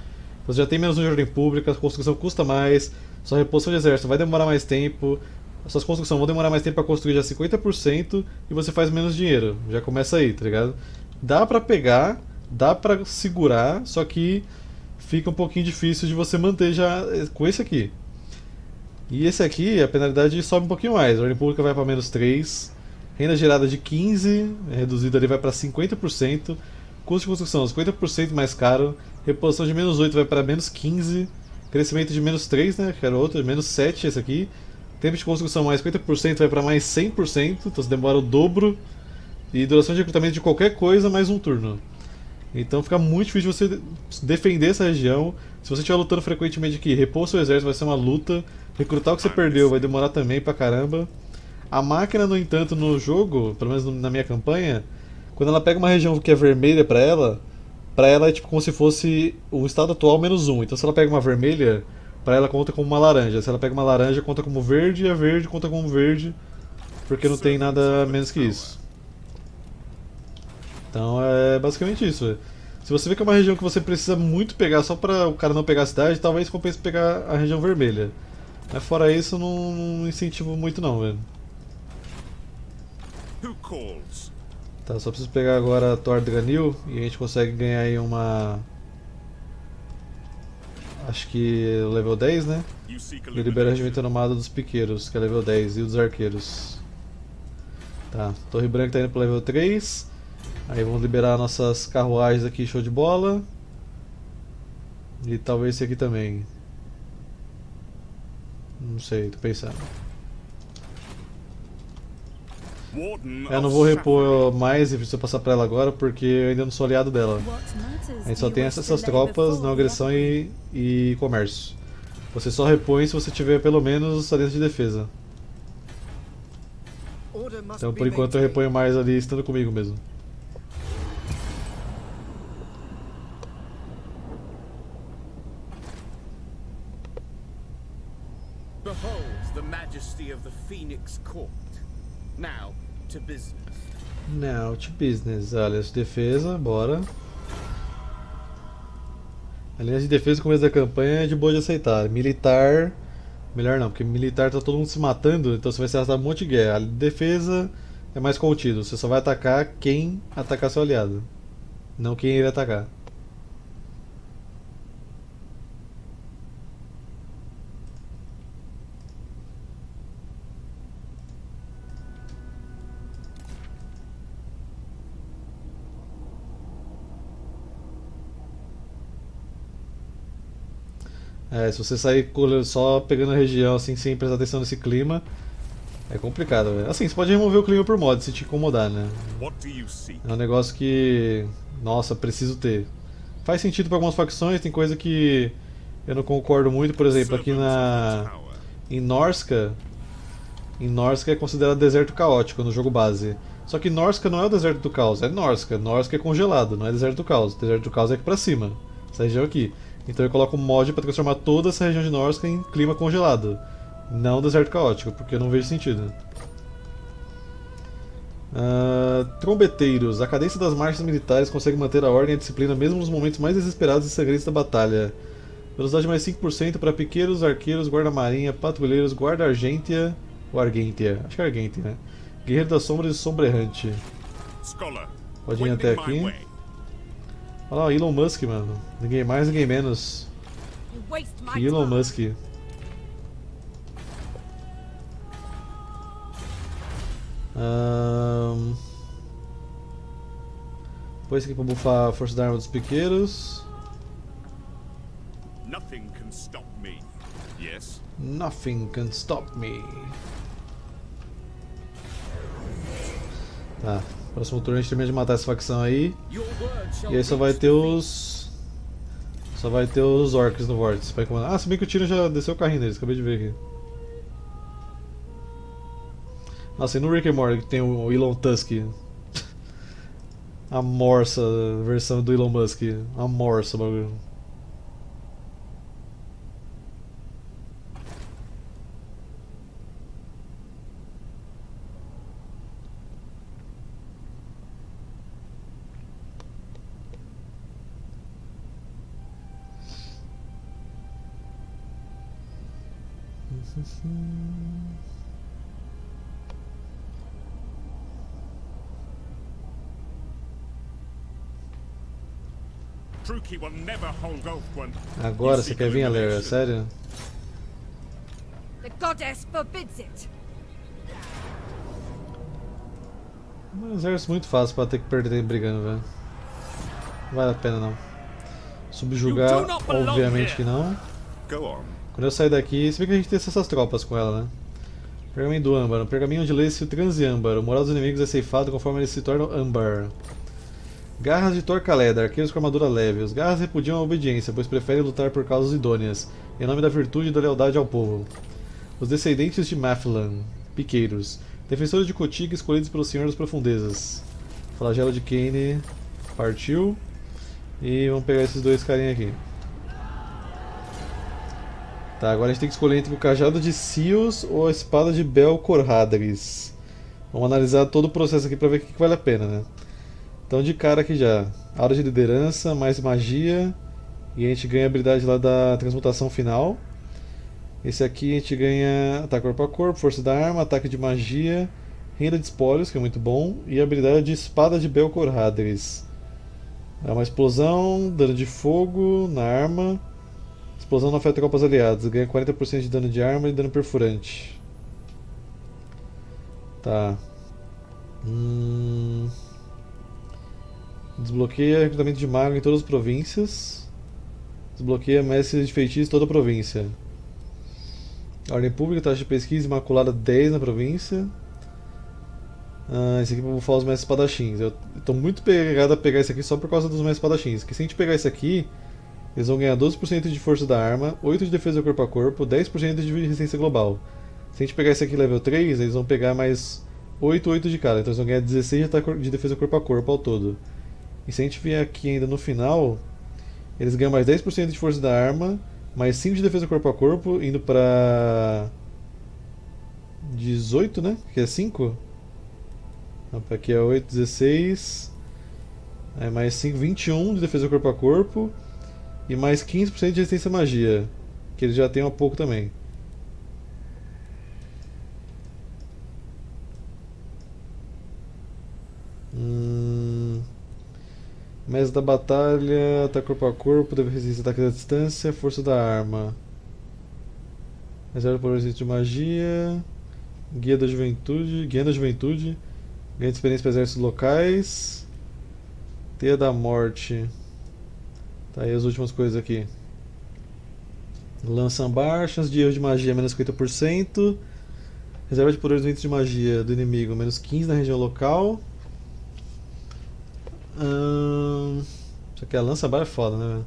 Você já tem menos um de ordem pública, a construção custa mais, sua reposição de exército vai demorar mais tempo, as suas construções vão demorar mais tempo para construir já 50% e você faz menos dinheiro. Já começa aí, tá ligado? Dá pra pegar, dá pra segurar, só que fica um pouquinho difícil de você manter já com esse aqui. E esse aqui, a penalidade sobe um pouquinho mais. A ordem pública vai para menos 3. Renda gerada de 15, reduzida ali vai para 50%. Custo de construção 50% mais caro. Reposição de menos 8 vai para menos 15. Crescimento de menos 3, né? Que era outro, menos 7 esse aqui. Tempo de construção mais 50% vai para mais 100%, então você demora o dobro. E duração de recrutamento de qualquer coisa mais um turno. Então fica muito difícil você defender essa região. Se você estiver lutando frequentemente aqui, repor seu exército vai ser uma luta. Recrutar o que você perdeu vai demorar também pra caramba. A máquina, no entanto, no jogo, pelo menos na minha campanha, quando ela pega uma região que é vermelha pra ela, pra ela é tipo como se fosse o estado atual menos um. Então se ela pega uma vermelha, pra ela conta como uma laranja. Se ela pega uma laranja, conta como verde, e a verde conta como verde, porque não tem nada menos que isso. Então é basicamente isso. Se você vê que é uma região que você precisa muito pegar só para o cara não pegar a cidade, talvez compense pegar a região vermelha. Mas fora isso, não, incentivo muito não, velho. Tá, só preciso pegar agora a Tordganil e a gente consegue ganhar aí uma... Acho que level 10, né? Ele libera o regimento armado dos piqueiros, que é level 10, e dos arqueiros. Tá, Torre Branca tá indo pro level 3. Aí vamos liberar nossas carruagens aqui, show de bola. E talvez esse aqui também. Não sei, tô pensando. Eu não vou repor mais e preciso passar pra ela agora porque eu ainda não sou aliado dela. A gente só tem essas tropas, the agressão e, e comércio. Você só repõe se você tiver pelo menos aliança de defesa. Então por enquanto eu reponho mais ali estando comigo mesmo. Behold the majesty of the Phoenix Court. Now, to business. Now to business. De defesa, bora. Aliança de defesa no começo da campanha é de boa de aceitar. Militar, melhor não, porque militar tá todo mundo se matando, então você vai se arrastar um monte de guerra. A defesa é mais contido, você só vai atacar quem atacar seu aliado, não quem ele atacar. É, se você sair só pegando a região assim sem prestar atenção nesse clima, é complicado, velho. Assim, você pode remover o clima por mod se te incomodar, né? É um negócio que. Nossa, preciso ter. Faz sentido para algumas facções, tem coisa que eu não concordo muito, por exemplo, aqui na. Em Norska. Em Norska é considerado deserto caótico no jogo base. Só que Norska não é o deserto do caos, é Norska. Norska é congelado, não é deserto do caos. deserto do caos é aqui pra cima. Essa região aqui. Então eu coloco um mod pra transformar toda essa região de Norska em clima congelado. Não deserto caótico, porque eu não vejo sentido. Ah, trombeteiros. A cadência das marchas militares consegue manter a ordem e a disciplina mesmo nos momentos mais desesperados e sangrentos da batalha. Velocidade mais 5% para piqueiros, arqueiros, guarda-marinha, patrulheiros, guarda-argêntia ou argêntia. Acho que é argêntia, né? Guerreiro das sombras e sombra errante. Scholar. Pode ir até aqui. Olha lá, Elon Musk, mano. Ninguém mais, ninguém menos que Elon. Musk. Ahn, Depois aqui pra bufar a força da arma dos piqueiros. Nothing can stop me. Yes? Nothing can stop me. Tá, próximo turno a gente termina de matar essa facção aí. E aí só vai ter os. Só vai ter os orcs no vórtice pra comandar. Ah, se bem que o tiro já desceu o carrinho deles, acabei de ver aqui. Nossa, e no Rick and Morty que tem o Elon Tusk. A morsa a versão do Elon Musk. A morsa bagulho. Agora você quer vir, Alera? Sério? The goddess forbids it. Um exército muito fácil pra ter que perder tempo brigando, velho. Não vale a pena não. Subjugar, obviamente que não. Quando eu sair daqui, se bem que a gente tem essas tropas com ela, né? Pergaminho do âmbar. Pergaminho de Lêcio Transâmbar. O moral dos inimigos é ceifado conforme eles se tornam âmbar. Garras de Torcaleda, arqueiros com armadura leve. Os garras repudiam a obediência, pois preferem lutar por causas idôneas, em nome da virtude e da lealdade ao povo. Os descendentes de Mathlan, piqueiros. Defensores de Kotig escolhidos pelo Senhor das Profundezas. Flagelo de Kane partiu. E vamos pegar esses dois carinha aqui. Tá, agora a gente tem que escolher entre o cajado de Sios ou a espada de Bel Corhadris. Vamos analisar todo o processo aqui pra ver o que, que vale a pena, né? Então de cara aqui já, aura de liderança, mais magia e a gente ganha a habilidade lá da transmutação final. Esse aqui a gente ganha ataque corpo a corpo, força da arma, ataque de magia, renda de espólios, que é muito bom, e a habilidade de espada de Belcor Hadris. É uma explosão, dano de fogo na arma. Explosão não afeta tropas aliadas, ganha 40% de dano de arma e dano perfurante. Tá. Hum... Desbloqueia recrutamento de mago em todas as províncias. Desbloqueia mestres de feitiço em toda a província. Ordem pública, taxa de pesquisa imaculada 10 na província. Ah, esse aqui pra bufar os mestres espadachins. Eu tô muito pegado a pegar esse aqui só por causa dos mestres espadachins. Que se a gente pegar esse aqui, eles vão ganhar 12% de força da arma, 8% de defesa corpo a corpo, 10% de resistência global. Se a gente pegar esse aqui level 3, eles vão pegar mais 8, 8 de cara. Então eles vão ganhar 16 de, de defesa corpo a corpo ao todo. E se a gente vier aqui ainda no final, eles ganham mais 10% de força da arma, mais 5 de defesa corpo a corpo, indo pra 18, né? Que é 5? Opa, Aqui é 8, 16. Aí mais 5, 21 de defesa corpo a corpo. E mais 15% de resistência à magia. Que eles já têm há pouco também. Hum... Mestre da batalha, ataque corpo a corpo, deve resistir ataque à distância, força da arma. Reserva por resistência de magia. Guia da juventude. Guia da juventude. Ganha experiência para exércitos locais. Teia da morte. Tá aí as últimas coisas aqui. Lança ambar, chance de erro de magia menos 50%. Reserva de poderes de magia do inimigo menos 15 na região local. Ahn, Isso aqui a lança bar é foda, né?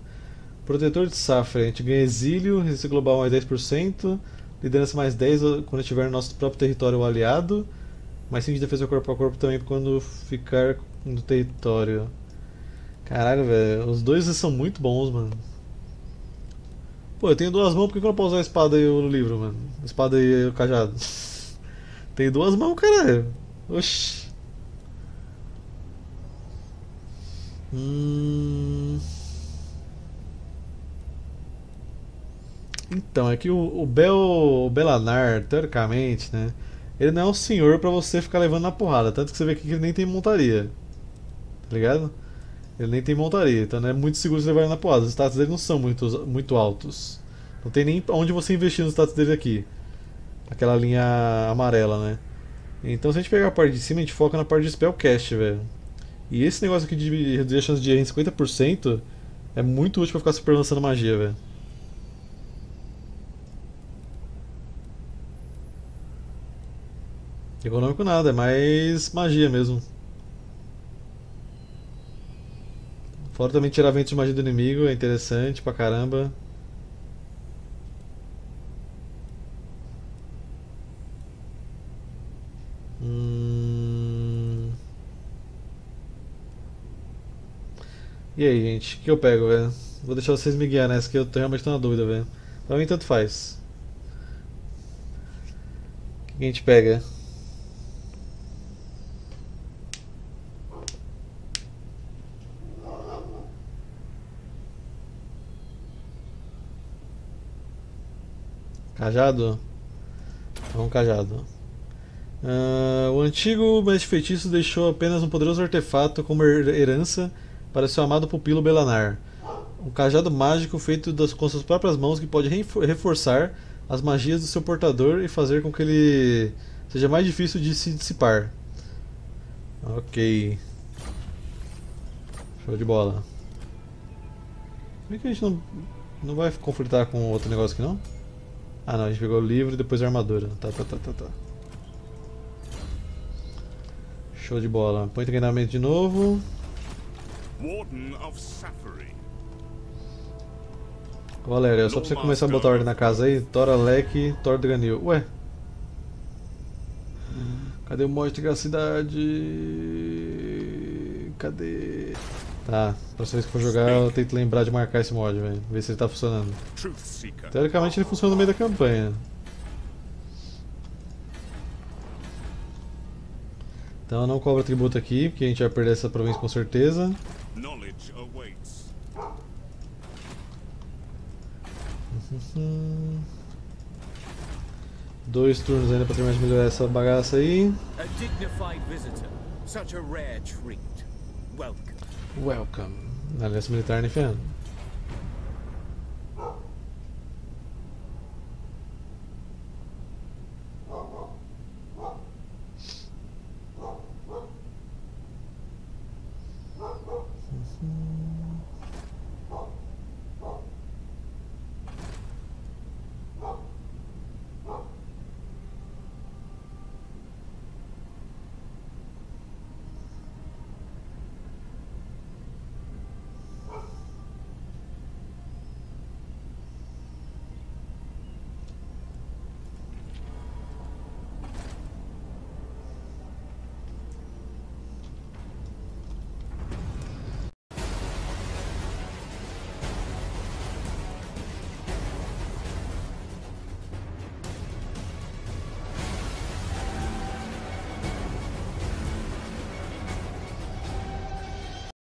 Protetor de Safra, a gente ganha exílio, resistência global mais 10%, liderança mais 10 quando estiver no nosso próprio território ou aliado, mais 5 de defesa corpo a corpo também quando ficar no território. Caralho, velho, os dois são muito bons, mano. Pô, eu tenho duas mãos, por que eu não posso usar a espada e o livro, mano? A espada e o cajado. Tem duas mãos, caralho. Oxi. Hum... Então, é que o, o Bel o Belanar, teoricamente, né? Ele não é um senhor pra você ficar levando na porrada. Tanto que você vê aqui que ele nem tem montaria. Tá ligado? Ele nem tem montaria, então não é muito seguro você levar ele na porrada. Os status dele não são muito, muito altos. Não tem nem onde você investir nos status dele aqui. Aquela linha amarela, né? Então se a gente pegar a parte de cima, a gente foca na parte de spellcast, velho. E esse negócio aqui de reduzir a chance de erro em 50% é muito útil pra ficar super lançando magia, velho. Econômico nada, é mais magia mesmo. Fora também tirar ventos de magia do inimigo, é interessante pra caramba. Hum... E aí, gente, o que eu pego, velho? Vou deixar vocês me guiar nessa que eu tô realmente tô na dúvida, velho. Pra mim tanto faz. O que a gente pega? Cajado? Vamos cajado. Ah, o antigo mestre feitiço deixou apenas um poderoso artefato como her- herança para seu amado pupilo Belanar. Um cajado mágico feito das, com suas próprias mãos que pode reforçar as magias do seu portador e fazer com que ele seja mais difícil de se dissipar. Ok. Show de bola. Por que a gente não, não vai conflitar com outro negócio aqui não? Ah não, a gente pegou o livro e depois a armadura. Tá, tá, tá, tá, tá. Show de bola. Põe treinamento de novo. Warden of Safari. Valéria, é só pra você começar a botar ordem na casa aí. Tora Leque, Thor Dranil. Ué? Cadê o mod da cidade? Cadê? Tá, próxima vez que for jogar eu tento lembrar de marcar esse mod, velho. Ver se ele tá funcionando. Teoricamente ele funciona no meio da campanha. Então não cobra tributo aqui, porque a gente vai perder essa província com certeza. Knowledge awaits. Dois turnos ainda pra terminar de melhorar essa bagaça aí. A dignified visitor. Such a rare treat. Welcome. Welcome. Na aliança militar nem ferrando.